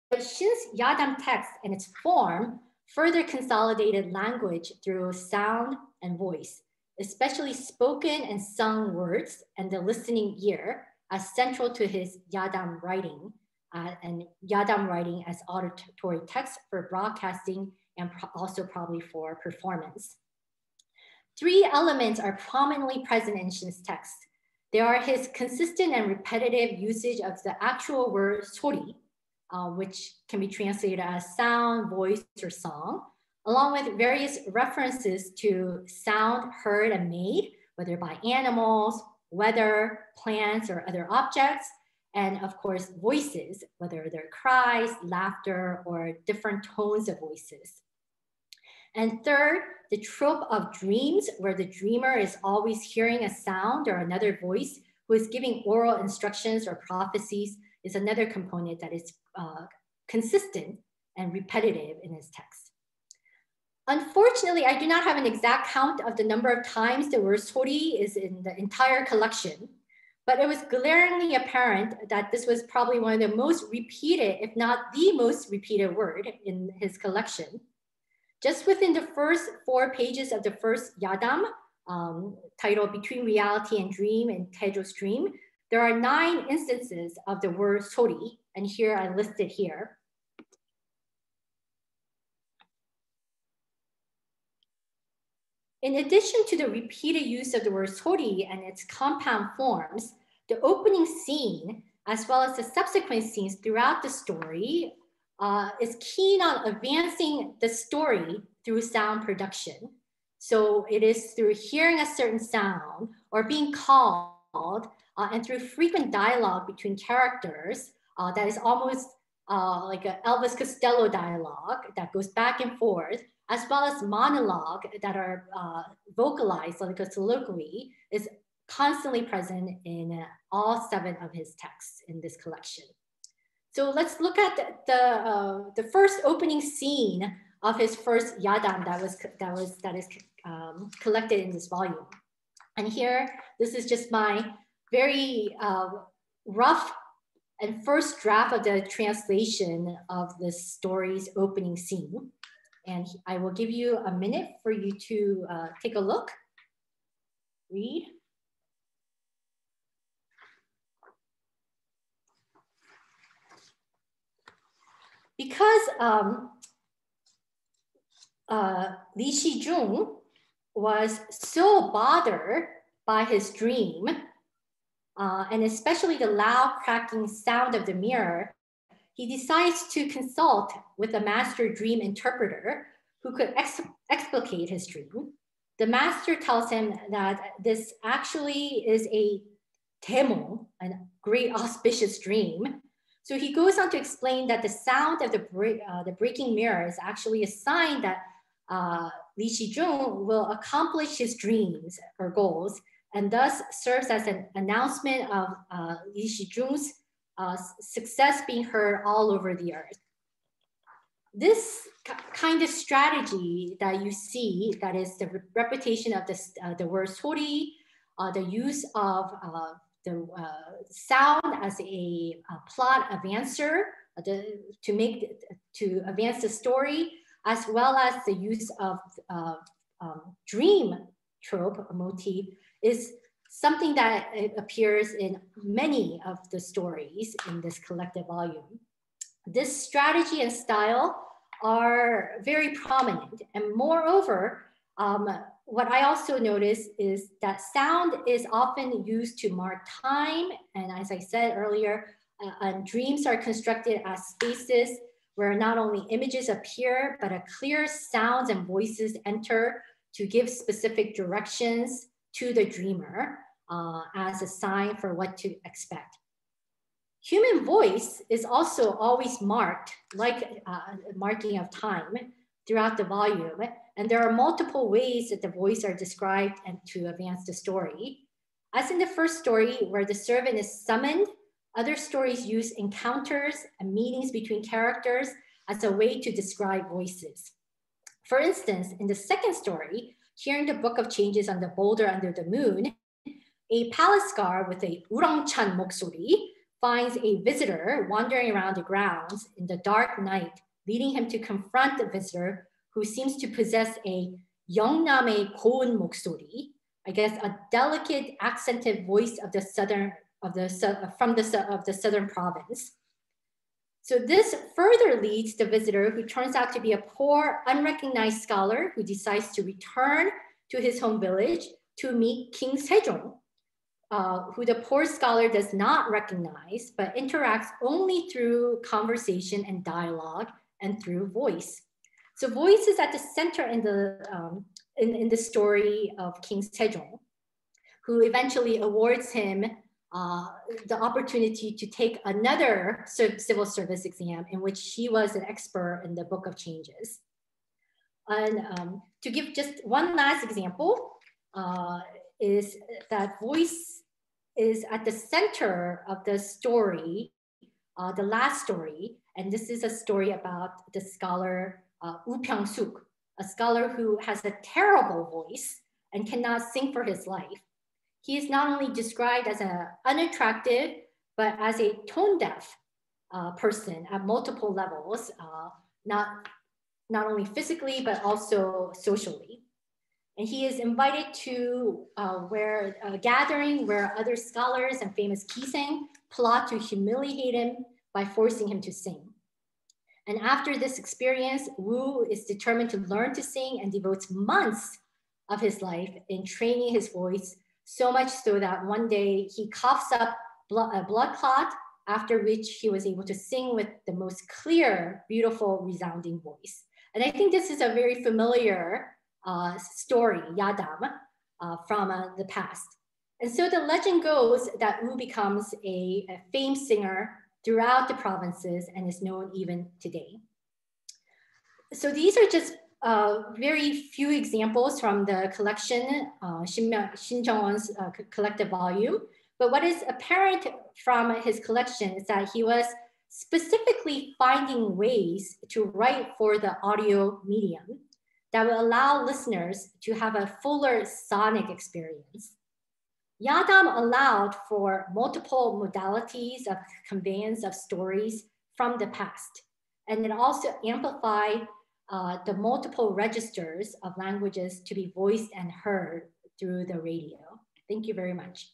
but Shin's Yadam text and its form further consolidated language through sound and voice, especially spoken and sung words and the listening ear as central to his Yadam writing uh, and Yadam writing as auditory text for broadcasting and pro also probably for performance. Three elements are prominently present in Shin's text. There are his consistent and repetitive usage of the actual word sori, uh, which can be translated as sound, voice, or song, along with various references to sound heard and made, whether by animals, weather, plants, or other objects, and of course, voices, whether they're cries, laughter, or different tones of voices. And third, the trope of dreams, where the dreamer is always hearing a sound or another voice who is giving oral instructions or prophecies, is another component that is uh, consistent and repetitive in his text. Unfortunately, I do not have an exact count of the number of times the word sori is in the entire collection, but it was glaringly apparent that this was probably one of the most repeated, if not the most repeated word in his collection. Just within the first four pages of the first Yadam, um, titled Between Reality and Dream and Taejo's Dream, there are nine instances of the word sori, and here I listed here. In addition to the repeated use of the word sori and its compound forms, the opening scene, as well as the subsequent scenes throughout the story, uh, is keen on advancing the story through sound production. So it is through hearing a certain sound or being called uh, and through frequent dialogue between characters uh, that is almost uh, like an Elvis Costello dialogue that goes back and forth as well as monologue that are uh, vocalized like a soliloquy is constantly present in all seven of his texts in this collection. So let's look at the, the, uh, the first opening scene of his first yadam that was, that was, that is um, collected in this volume. And here, this is just my very uh, rough and first draft of the translation of the story's opening scene. And I will give you a minute for you to uh, take a look, read. Because um, uh, Li Shijun was so bothered by his dream, uh, and especially the loud cracking sound of the mirror, he decides to consult with a master dream interpreter who could ex explicate his dream. The master tells him that this actually is a temo, a great auspicious dream. So he goes on to explain that the sound of the, uh, the breaking mirror is actually a sign that uh, Li Shijun will accomplish his dreams or goals and thus serves as an announcement of uh, Li Shijun's uh, success being heard all over the earth. This kind of strategy that you see, that is the repetition of this, uh, the word sori, uh, the use of uh, the uh, sound as a, a plot advancer uh, the, to make to advance the story, as well as the use of um, dream trope motif is something that appears in many of the stories in this collected volume. This strategy and style are very prominent. And moreover, um, what I also notice is that sound is often used to mark time. And as I said earlier, uh, and dreams are constructed as spaces where not only images appear, but a clear sounds and voices enter to give specific directions to the dreamer uh, as a sign for what to expect. Human voice is also always marked, like uh, marking of time throughout the volume. And there are multiple ways that the voice are described and to advance the story. As in the first story, where the servant is summoned, other stories use encounters and meetings between characters as a way to describe voices. For instance, in the second story, hearing the Book of Changes on the boulder under the moon, a palace guard with a urongchan moksuri finds a visitor wandering around the grounds in the dark night, leading him to confront the visitor who seems to possess a Yeongnam의 고운 목소리, I guess a delicate accented voice of the southern of the from the of the southern province. So this further leads the visitor who turns out to be a poor, unrecognized scholar who decides to return to his home village to meet King Sejong, uh, who the poor scholar does not recognize, but interacts only through conversation and dialogue and through voice. So voice is at the center in the, um, in, in the story of King Sejong, who eventually awards him uh, the opportunity to take another civil service exam in which she was an expert in the Book of Changes. And um, to give just one last example, uh, is that voice is at the center of the story, uh, the last story. And this is a story about the scholar uh, Woo Pyong-suk, a scholar who has a terrible voice and cannot sing for his life. He is not only described as an unattractive, but as a tone deaf uh, person at multiple levels, uh, not, not only physically, but also socially. And he is invited to uh, where a gathering where other scholars and famous kiseng plot to humiliate him by forcing him to sing. And after this experience, Wu is determined to learn to sing and devotes months of his life in training his voice so much so that one day he coughs up blood, a blood clot, after which he was able to sing with the most clear, beautiful, resounding voice. And I think this is a very familiar uh, story, Yadam, uh, from uh, the past. And so the legend goes that Wu becomes a, a famed singer throughout the provinces and is known even today. So these are just uh, very few examples from the collection, uh, Shin, uh, collected volume. But what is apparent from his collection is that he was specifically finding ways to write for the audio medium that will allow listeners to have a fuller sonic experience. Yadam allowed for multiple modalities of conveyance of stories from the past, and it also amplified uh, the multiple registers of languages to be voiced and heard through the radio. Thank you very much.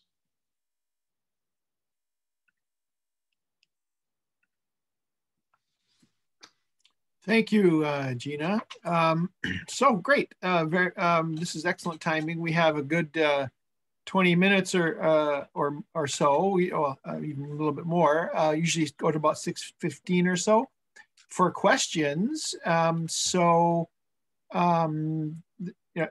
Thank you, uh, Jina. Um, so great. Uh, very, um, this is excellent timing. We have a good uh, 20 minutes or uh, or or so, we, oh, uh, even a little bit more. Usually go to about 6.15 or so for questions. Um, so, um,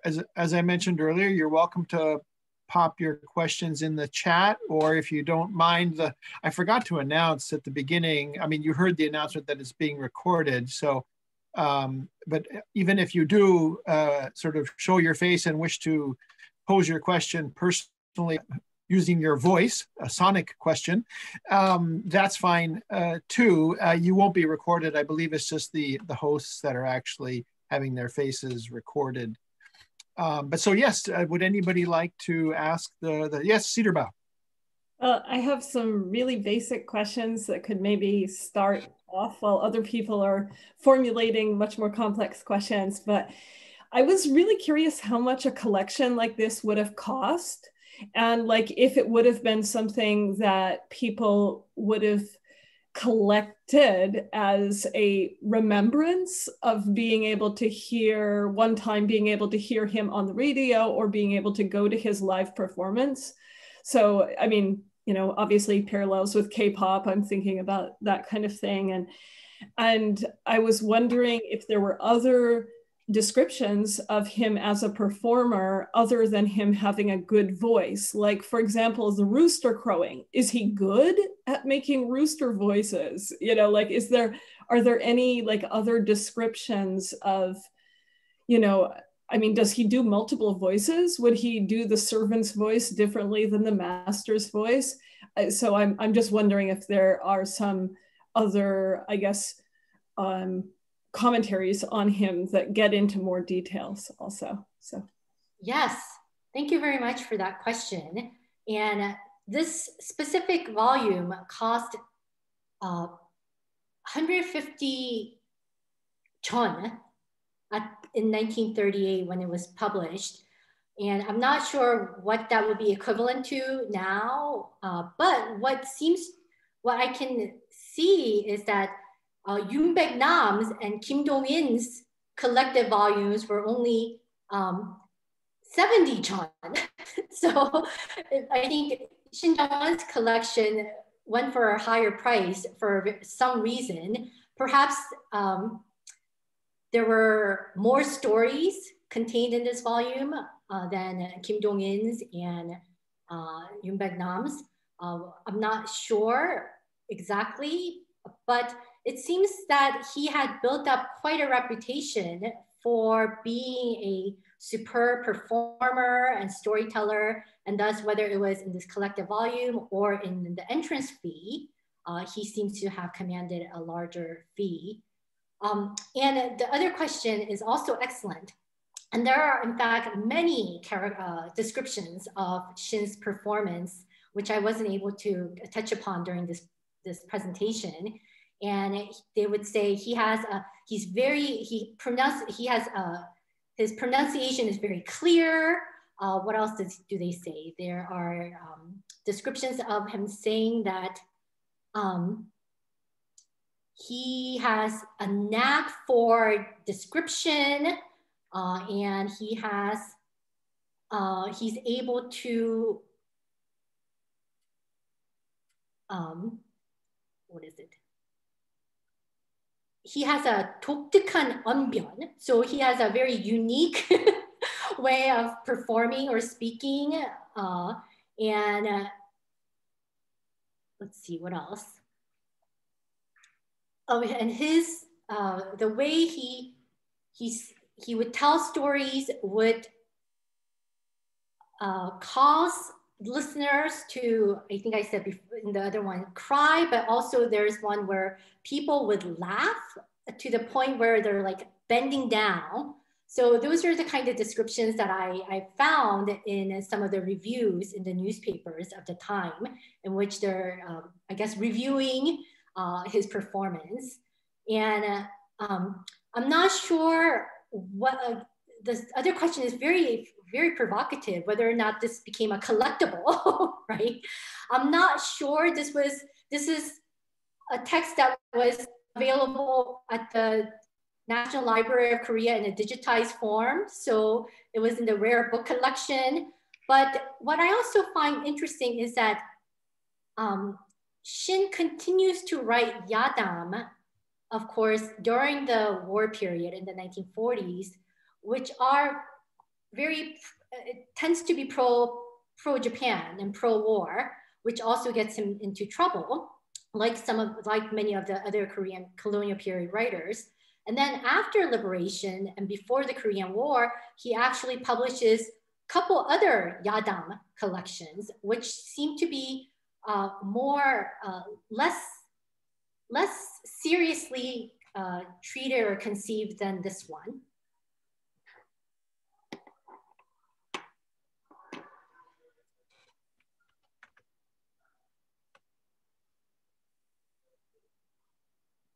as, as I mentioned earlier, you're welcome to pop your questions in the chat, or if you don't mind the, I forgot to announce at the beginning, I mean, you heard the announcement that it's being recorded. So, um, but even if you do uh, sort of show your face and wish to pose your question personally, using your voice, a sonic question, um, that's fine uh, too. Uh, you won't be recorded. I believe it's just the, the hosts that are actually having their faces recorded. Um, but so yes, uh, would anybody like to ask the, the yes, Cedarbow? Uh, I have some really basic questions that could maybe start off while other people are formulating much more complex questions. But I was really curious how much a collection like this would have cost and like if it would have been something that people would have collected as a remembrance of being able to hear one time being able to hear him on the radio or being able to go to his live performance so i mean you know, obviously parallels with K-pop. I'm thinking about that kind of thing. And and I was wondering if there were other descriptions of him as a performer other than him having a good voice. Like, for example, the rooster crowing. Is he good at making rooster voices? You know, like, is there, are there any like other descriptions of, you know, I mean, does he do multiple voices? Would he do the servant's voice differently than the master's voice? So I'm, I'm just wondering if there are some other, I guess, um, commentaries on him that get into more details also. So, yes, thank you very much for that question. And this specific volume cost uh, 150 chon at, in 1938 when it was published. And I'm not sure what that would be equivalent to now, uh, but what seems, what I can see is that uh, Yoon Baek Nam's and Kim Dong In's collective volumes were only um, 70 chon. so I think Shin Jong-un's collection went for a higher price for some reason. Perhaps um, there were more stories contained in this volume uh, than Kim Dong-in's and uh, Yoon Baek Nam's. Uh, I'm not sure exactly, but it seems that he had built up quite a reputation for being a superb performer and storyteller. And thus, whether it was in this collective volume or in the entrance fee, uh, he seems to have commanded a larger fee. Um, and the other question is also excellent. And there are, in fact, many uh, descriptions of Shin's performance, which I wasn't able to touch upon during this, this presentation and they would say he has a he's very he pronounce he has a his pronunciation is very clear. Uh, what else does, do they say? There are um, descriptions of him saying that um, he has a knack for description uh, and he has uh, he's able to um, what is it he has a 독특한 언변. So he has a very unique way of performing or speaking. Uh, and uh, let's see what else. Oh, and his uh, the way he he's he would tell stories would uh, cause listeners to, I think I said before in the other one, cry, but also there's one where people would laugh to the point where they're like bending down. So those are the kind of descriptions that I, I found in some of the reviews in the newspapers of the time, in which they're, um, I guess, reviewing uh, his performance. And uh, um, I'm not sure what uh, the other question is very very provocative whether or not this became a collectible, right? I'm not sure this was, this is a text that was available at the National Library of Korea in a digitized form. So it was in the rare book collection. But what I also find interesting is that um, Shin continues to write Yadam, of course, during the war period in the 1940s, which are very, it tends to be pro, pro Japan and pro war, which also gets him into trouble, like some of, like many of the other Korean colonial period writers. And then after liberation and before the Korean War, he actually publishes a couple other Yadam collections, which seem to be uh, more, uh, less, less seriously uh, treated or conceived than this one.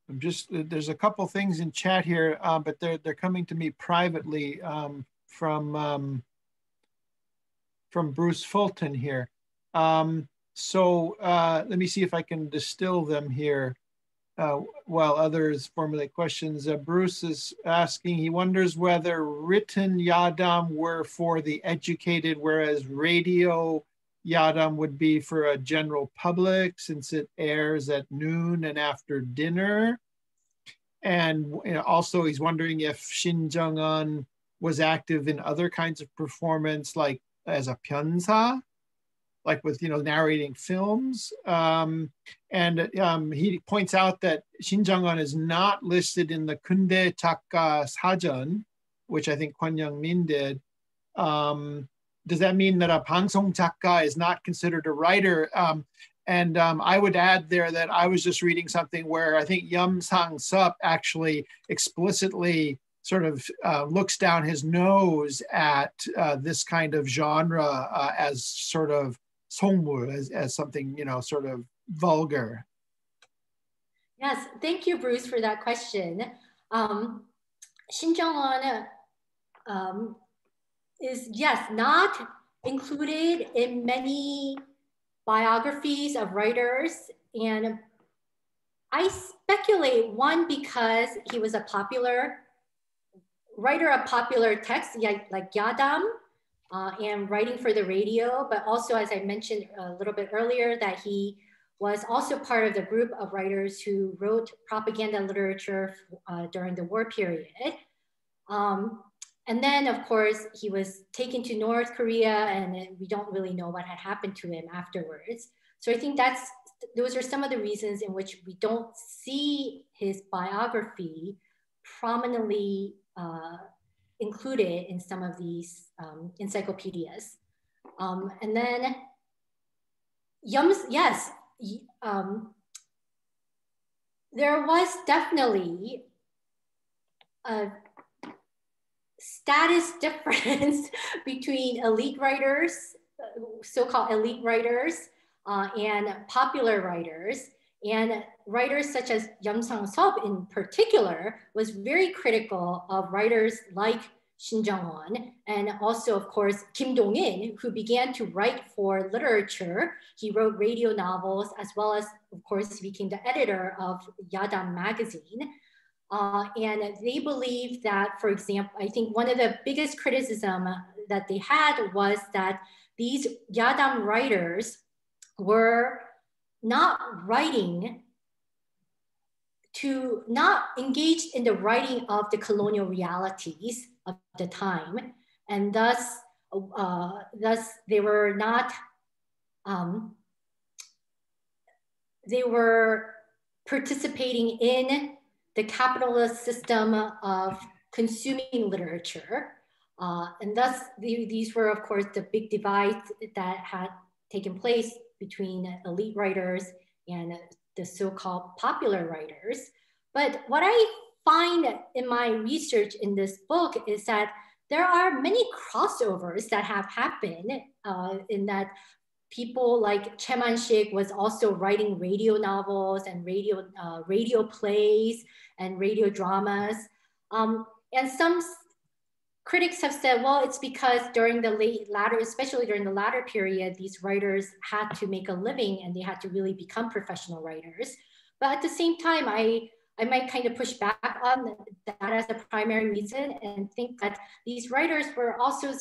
I'm just there's a couple things in chat here, uh, but they're they're coming to me privately um, from um, from Bruce Fulton here. Um, so uh, let me see if I can distill them here uh, while others formulate questions. Uh, Bruce is asking, he wonders whether written yadam were for the educated, whereas radio Yadam would be for a general public since it airs at noon and after dinner. And also he's wondering if Shin Jong-un was active in other kinds of performance, like as a pyeonsa, like with you know narrating films. Um, and um, he points out that Shin Jong-un is not listed in the Kunde Chakka Sajeon, which I think Kwon Young Min did. Um, does that mean that a Pangsong Chakka is not considered a writer? Um, and um, I would add there that I was just reading something where I think Yum Sang Sup actually explicitly sort of uh, looks down his nose at uh, this kind of genre uh, as sort of songmu, as, as something, you know, sort of vulgar. Yes, thank you, Bruce, for that question. Um, um, is, yes, not included in many biographies of writers. And I speculate, one, because he was a popular writer of popular texts like Yadam uh, and writing for the radio, but also, as I mentioned a little bit earlier, that he was also part of the group of writers who wrote propaganda literature uh, during the war period. Um, and then, of course, he was taken to North Korea, and we don't really know what had happened to him afterwards. So I think that's those are some of the reasons in which we don't see his biography prominently uh, included in some of these um, encyclopedias. Um, and then Yums, yes, um, there was definitely a status difference between elite writers, so-called elite writers, uh, and popular writers. And writers such as Yum Sang-sop in particular was very critical of writers like Shin Jong-un, and also, of course, Kim Dong-in, who began to write for literature. He wrote radio novels, as well as, of course, became the editor of Yadam magazine. Uh, and they believe that, for example, I think one of the biggest criticism that they had was that these Yadam writers were not writing to not engage in the writing of the colonial realities of the time, and thus, uh, thus they were not, um, they were participating in the capitalist system of consuming literature. Uh, and thus, the, these were, of course, the big divides that had taken place between elite writers and the so-called popular writers. But what I find in my research in this book is that there are many crossovers that have happened uh, in that people like Chae Man-sik was also writing radio novels and radio, uh, radio plays and radio dramas. Um, and some critics have said, well, it's because during the late latter, especially during the latter period, these writers had to make a living and they had to really become professional writers. But at the same time, I, I might kind of push back on that as a primary reason and think that these writers were also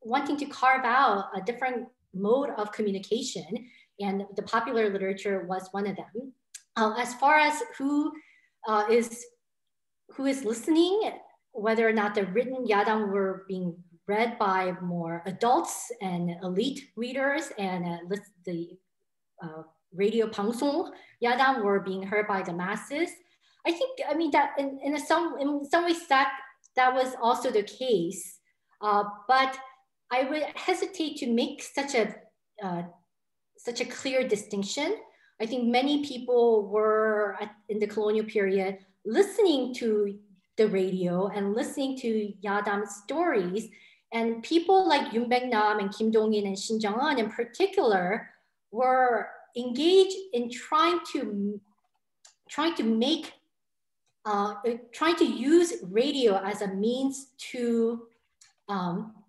wanting to carve out a different mode of communication, and the popular literature was one of them. Uh, as far as who uh, is who is listening, whether or not the written yadam were being read by more adults and elite readers, and uh, the uh, radio pangsong yadam were being heard by the masses. I think, I mean, that in, in, some, in some ways that, that was also the case. Uh, but I would hesitate to make such a uh, such a clear distinction. I think many people were at, in the colonial period listening to the radio and listening to Yadam's stories. And people like Yoon Baek-nam and Kim Dong-in and Shin Jong-un in particular were engaged in trying to trying to make uh, trying to use radio as a means to um,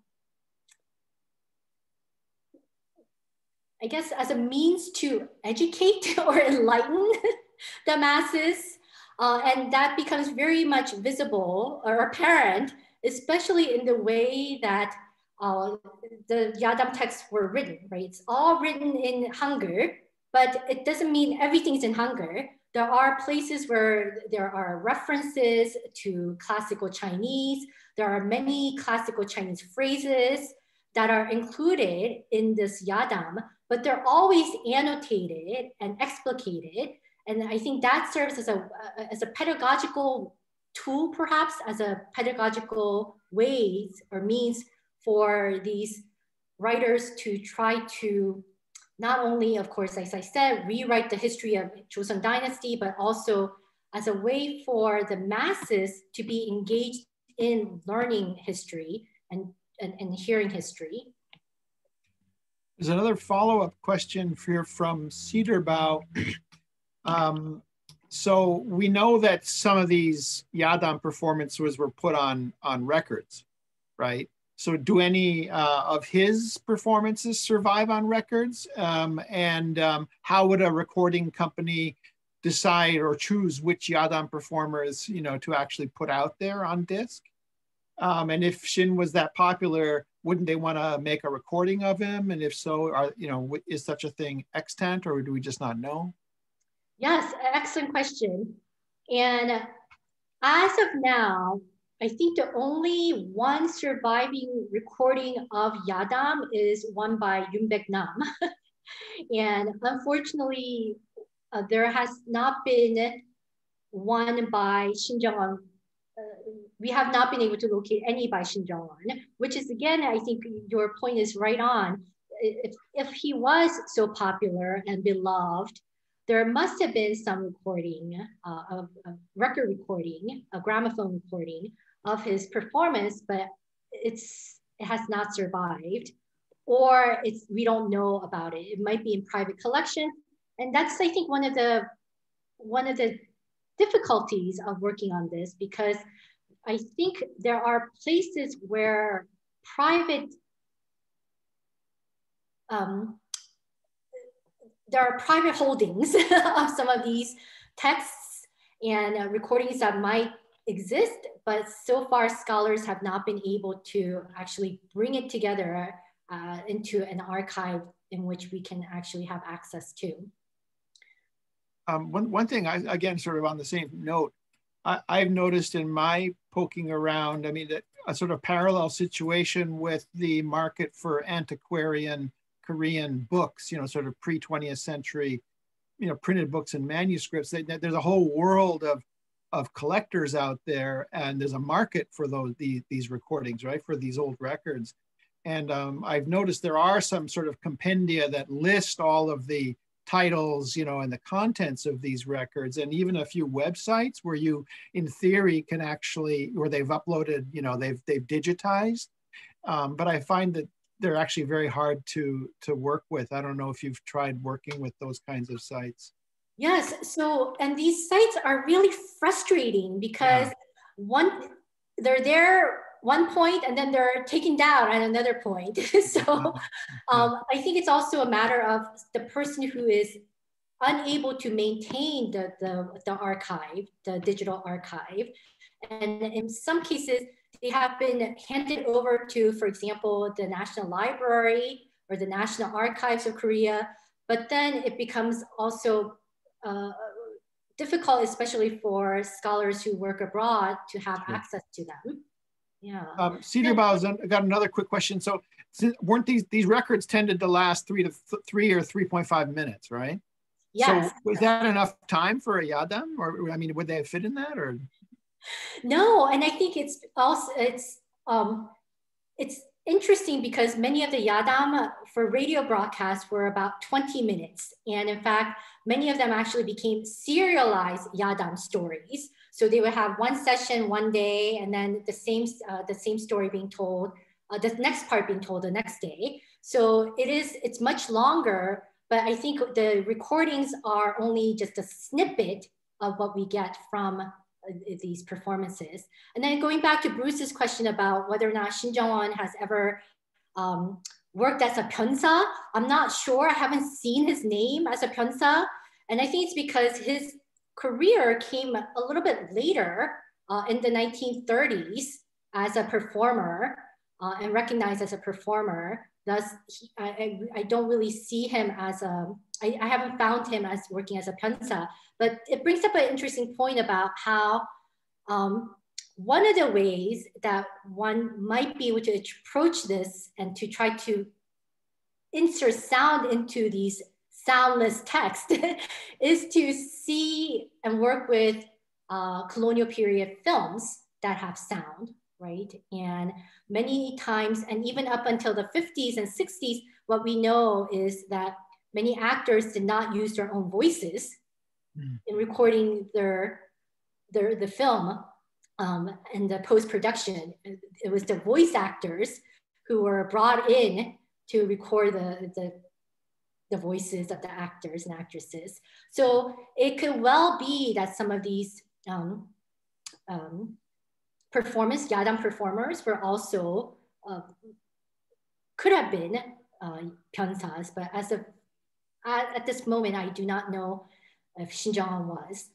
I guess, as a means to educate or enlighten the masses. Uh, and that becomes very much visible or apparent, especially in the way that uh, the Yadam texts were written, right? It's all written in Hangul, but it doesn't mean everything's in Hangul. There are places where there are references to classical Chinese. There are many classical Chinese phrases that are included in this Yadam, but they're always annotated and explicated. And I think that serves as a, uh, as a pedagogical tool, perhaps as a pedagogical ways or means for these writers to try to not only, of course, as I said, rewrite the history of Joseon Dynasty, but also as a way for the masses to be engaged in learning history and, and, and hearing history. There's another follow-up question here from Cedarbow. um, so we know that some of these Yadam performances were put on on records, right? So do any uh, of his performances survive on records? Um, and um, how would a recording company decide or choose which Yadam performers, you know, to actually put out there on disc? Um, and if Shin was that popular, wouldn't they want to make a recording of him? And if so, are you know, is such a thing extant, or do we just not know? Yes, excellent question. And as of now, I think the only one surviving recording of Yadam is one by Yoon Baek-nam. and unfortunately, uh, there has not been one by Shin Jong-un. We have not been able to locate any by Shin which is again, I think your point is right on. If, if he was so popular and beloved, there must have been some recording uh, of record recording, a gramophone recording of his performance, but it's it has not survived, or it's we don't know about it. It might be in private collection, and that's I think one of the one of the difficulties of working on this because I think there are places where private um, there are private holdings of some of these texts and uh, recordings that might exist, but so far scholars have not been able to actually bring it together uh, into an archive in which we can actually have access to. Um, one, one thing, I, again, sort of on the same note, I, I've noticed in my poking around, I mean, a sort of parallel situation with the market for antiquarian Korean books, you know, sort of pre 20th century, you know, printed books and manuscripts. There's a whole world of of collectors out there, and there's a market for those the, these recordings, right? For these old records, and um, I've noticed there are some sort of compendia that list all of the titles, you know, and the contents of these records, and even a few websites where you, in theory, can actually where they've uploaded, you know, they've they've digitized. Um, but I find that they're actually very hard to to work with. I don't know if you've tried working with those kinds of sites. Yes. So, and these sites are really frustrating because yeah. one, they're there one point and then they're taken down at another point. so, um, I think it's also a matter of the person who is unable to maintain the, the, the archive, the digital archive. And in some cases, they have been handed over to, for example, the National Library or the National Archives of Korea, but then it becomes also uh, difficult, especially for scholars who work abroad to have sure. access to them. Yeah. Um, Cedarbow got another quick question. So weren't these, these records tended to last three to th three or 3.5 minutes, right? Yes. So was that enough time for a yadam or, I mean, would they fit in that or? No, and I think it's also, it's, um, it's interesting because many of the yadam for radio broadcasts were about 20 minutes. And in fact, many of them actually became serialized yadam stories. So they would have one session one day and then the same, uh, the same story being told, uh, the next part being told the next day. So it is, it's much longer, but I think the recordings are only just a snippet of what we get from these performances. And then going back to Bruce's question about whether or not Shin Jong-un has ever um, worked as a pyeonsa, I'm not sure. I haven't seen his name as a pyeonsa. And I think it's because his career came a little bit later uh, in the 1930s as a performer. uh, and recognized as a performer. Thus, he, I, I, don't really see him as a, I, I haven't found him as working as a pyeonsa, but it brings up an interesting point about how um, one of the ways that one might be able to approach this and to try to insert sound into these soundless text is to see and work with uh, colonial period films that have sound, right? And many times, and even up until the 50s and 60s, what we know is that many actors did not use their own voices mm. in recording their, their the film um, and the post-production. It was the voice actors who were brought in to record the, the, the voices of the actors and actresses. So it could well be that some of these um, um, performance, Yadam performers were also, uh, could have been uh, Pyeonsas, but as of, at, at, this moment, I do not know if Shin Jong-un was.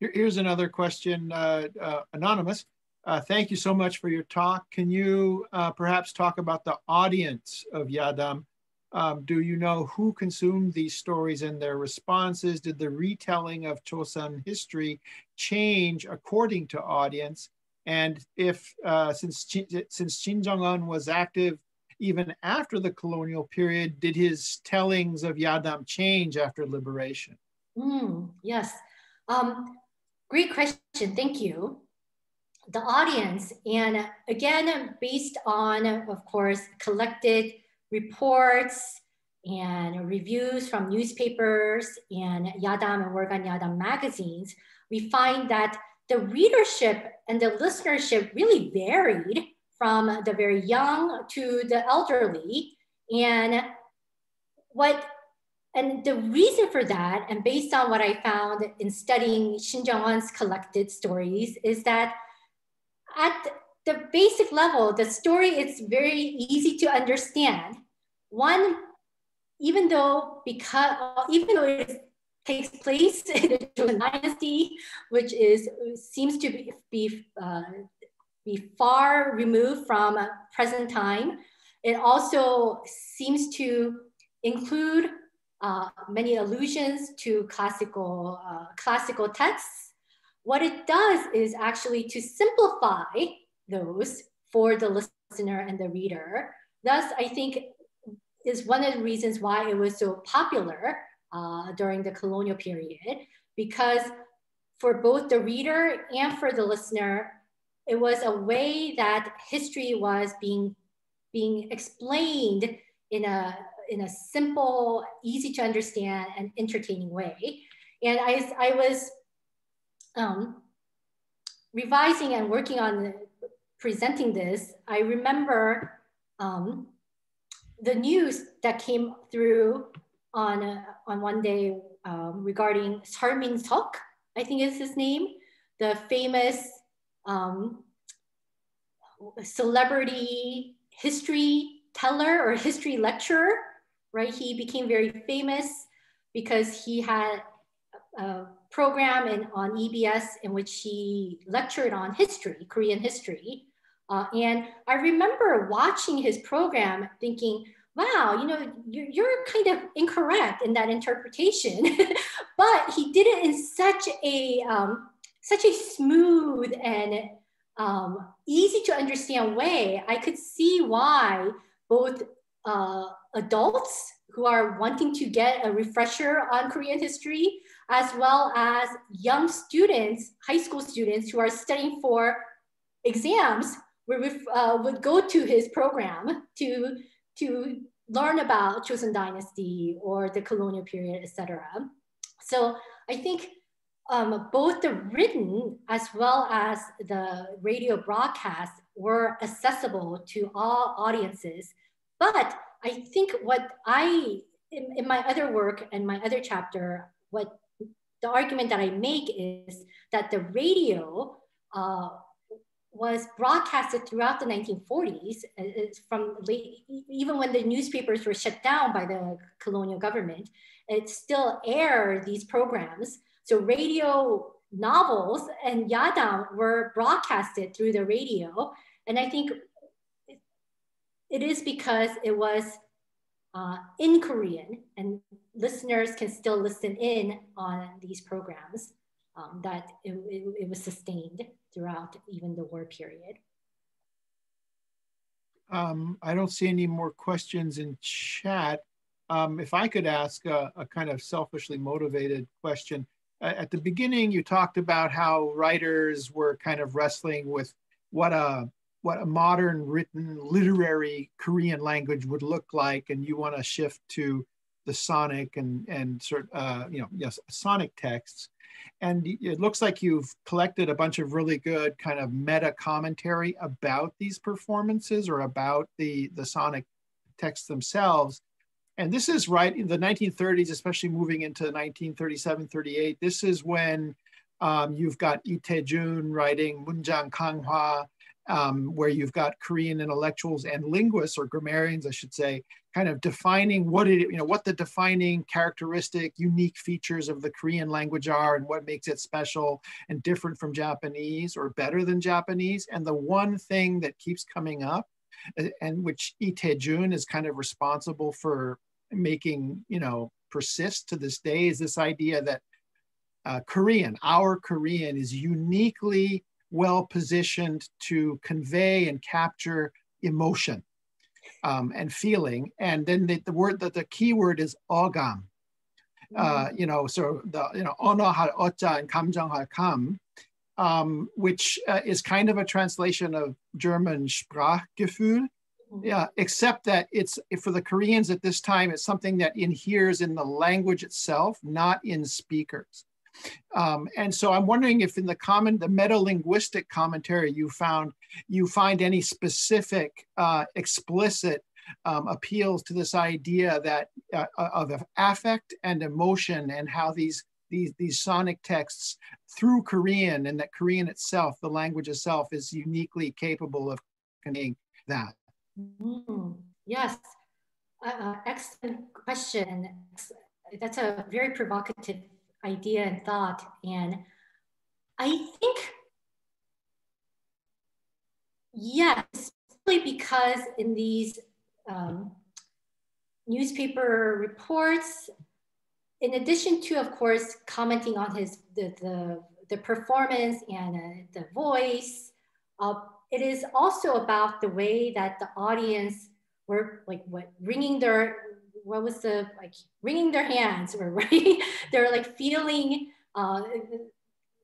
Here's another question, uh, uh, Anonymous. Uh, thank you so much for your talk. Can you uh, perhaps talk about the audience of Yadam? Um, do you know who consumed these stories and their responses? Did the retelling of Chosun history change according to audience? And if, uh, since, since Shin Jong-un was active even after the colonial period, did his tellings of Yadam change after liberation? Mm, yes. Um, great question. Thank you the audience. And again, based on, of course, collected reports and reviews from newspapers and Yadam and Wolgan Yadam magazines, we find that the readership and the listenership really varied from the very young to the elderly. And what and the reason for that, and based on what I found in studying Jong-un's collected stories, is that at the basic level, the story is very easy to understand. One, even though because even though it takes place in the Joseon dynasty, which is seems to be be, uh, be far removed from present time, it also seems to include uh, many allusions to classical uh, classical texts what it does is actually to simplify those for the listener and the reader. Thus, I think is one of the reasons why it was so popular uh, during the colonial period, because for both the reader and for the listener, it was a way that history was being, being explained in a, in a simple, easy to understand and entertaining way. And I, I was um, revising and working on presenting this, I remember um, the news that came through on, uh, on one day um, regarding Seol Min-seok, I think is his name, the famous um, celebrity history teller or history lecturer, right? He became very famous because he had a program in, on EBS in which he lectured on history, Korean history. Uh, and I remember watching his program thinking, wow, you know, you're, you're kind of incorrect in that interpretation. but he did it in such a, um, such a smooth and um, easy to understand way. I could see why both uh, adults who are wanting to get a refresher on Korean history as well as young students, high school students who are studying for exams would, uh, would go to his program to, to learn about Joseon Dynasty or the colonial period, etc. So I think um, both the written as well as the radio broadcast were accessible to all audiences. But I think what I, in, in my other work and my other chapter, what the argument that I make is that the radio uh, was broadcasted throughout the 1940s it's from late, even when the newspapers were shut down by the colonial government, it still aired these programs. So radio novels and Yadam were broadcasted through the radio. And I think it is because it was uh, in Korean and listeners can still listen in on these programs um, that it, it, it, was sustained throughout even the war period. Um, I don't see any more questions in chat. Um, if I could ask a, a, kind of selfishly motivated question. At the beginning, you talked about how writers were kind of wrestling with what a what a modern written literary Korean language would look like, and you want to shift to the sonic and and sort uh, you know yes sonic texts, and it looks like you've collected a bunch of really good kind of meta commentary about these performances or about the the sonic texts themselves. And this is right in the 1930s, especially moving into 1937, 38. This is when um, you've got Lee Tae-jun writing Munjang Kanghwa, um, where you've got Korean intellectuals and linguists or grammarians, I should say, kind of defining what it, you know, what the defining characteristic, unique features of the Korean language are and what makes it special and different from Japanese or better than Japanese. And the one thing that keeps coming up and which Lee Tae-jun is kind of responsible for making, you know, persist to this day is this idea that uh, Korean, our Korean is uniquely well positioned to convey and capture emotion um, and feeling. And then the, the word that the key word is ogam. Uh, mm-hmm. you know, so the you know ono har ocha and kamjang har kam, um, which uh, is kind of a translation of German Sprachgefühl. Mm-hmm. Yeah, except that it's for the Koreans at this time, it's something that inheres in the language itself, not in speakers. Um, and so I'm wondering if in the common, the meta-linguistic commentary you found, you find any specific uh, explicit um, appeals to this idea that uh, of affect and emotion and how these these these sonic texts through Korean and that Korean itself, the language itself, is uniquely capable of conveying that. Mm, yes, uh, uh excellent question. That's a very provocative idea and thought. And I think, yes, especially because in these um, newspaper reports, in addition to, of course, commenting on his the the, the performance and uh, the voice, uh, it is also about the way that the audience were like what ringing their what was the like wringing their hands or right they're like feeling uh,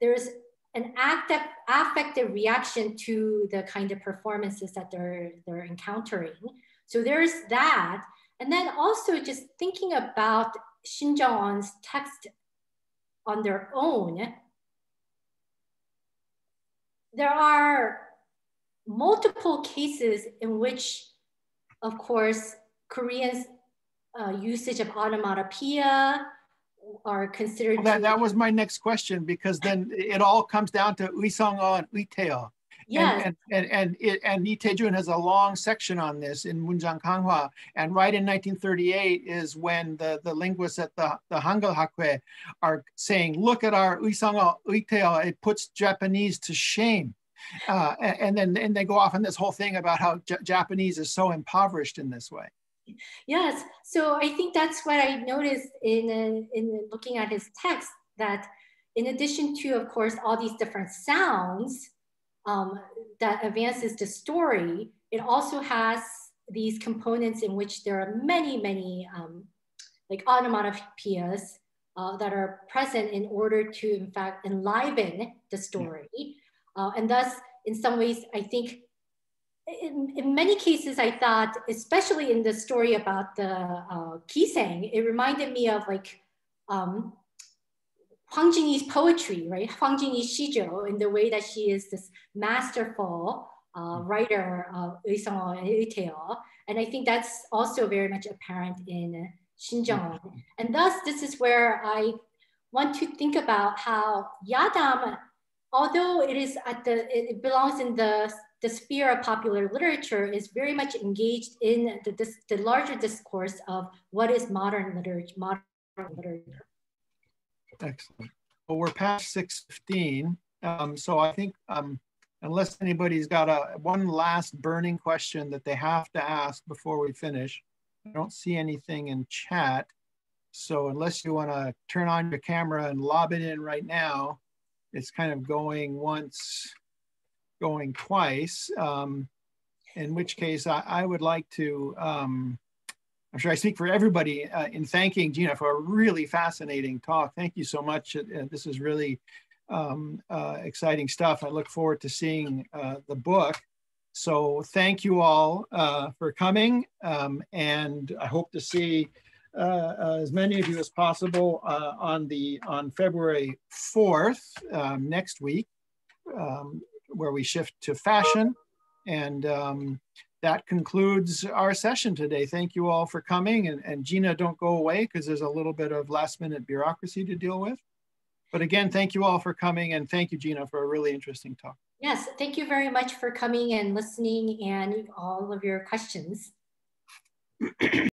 there's an active affective reaction to the kind of performances that they're they're encountering. So there's that. And then also just thinking about Jong-un's text on their own there are multiple cases in which of course koreans uh, usage of onomatopoeia are considered. Well, that, that was my next question because then it all comes down to uisongo and uiteo. Yes. And, and, and, it, and Lee Tae-jun has a long section on this in Munjang Kanghwa. And right in 1938 is when the, the linguists at the, the Hangul Hakwe are saying, look at our uisongo, uiteo, it puts Japanese to shame. Uh, and, then and they go off on this whole thing about how J Japanese is so impoverished in this way. Yes, so I think that's what I noticed in, uh, in looking at his text that in addition to, of course, all these different sounds um, that advances the story, it also has these components in which there are many, many um, like onomatopoeias uh, that are present in order to, in fact, enliven the story. Uh, and thus, in some ways, I think in, in, many cases, I thought, especially in the story about the uh, Kiseng, it reminded me of like um, Hwang Jinyi's poetry, right? Hwang Jinyi Shijo, in the way that she is this masterful uh, writer of Uisong and. And I think that's also very much apparent in Shin Jong-un. And thus, this is where I want to think about how Yadam, although it is at the, it belongs in the the sphere of popular literature is very much engaged in the, this, the larger discourse of what is modern literature, modern literature. Excellent. Well, we're past 6.15, um, so I think um, unless anybody's got a one last burning question that they have to ask before we finish. I don't see anything in chat. So unless you want to turn on your camera and lob it in right now, it's kind of going once, going twice. Um, in which case I, I would like to, um, I'm sure I speak for everybody uh, in thanking Jina for a really fascinating talk. Thank you so much. Uh, this is really um, uh, exciting stuff. I look forward to seeing uh, the book. So thank you all uh, for coming. Um, and I hope to see uh, as many of you as possible on the on February 4th um, next week, um, where we shift to fashion. And um, that concludes our session today. Thank you all for coming. And, and Jina, don't go away because there's a little bit of last minute bureaucracy to deal with. But again, thank you all for coming and thank you, Jina, for a really interesting talk. Yes, thank you very much for coming and listening and all of your questions.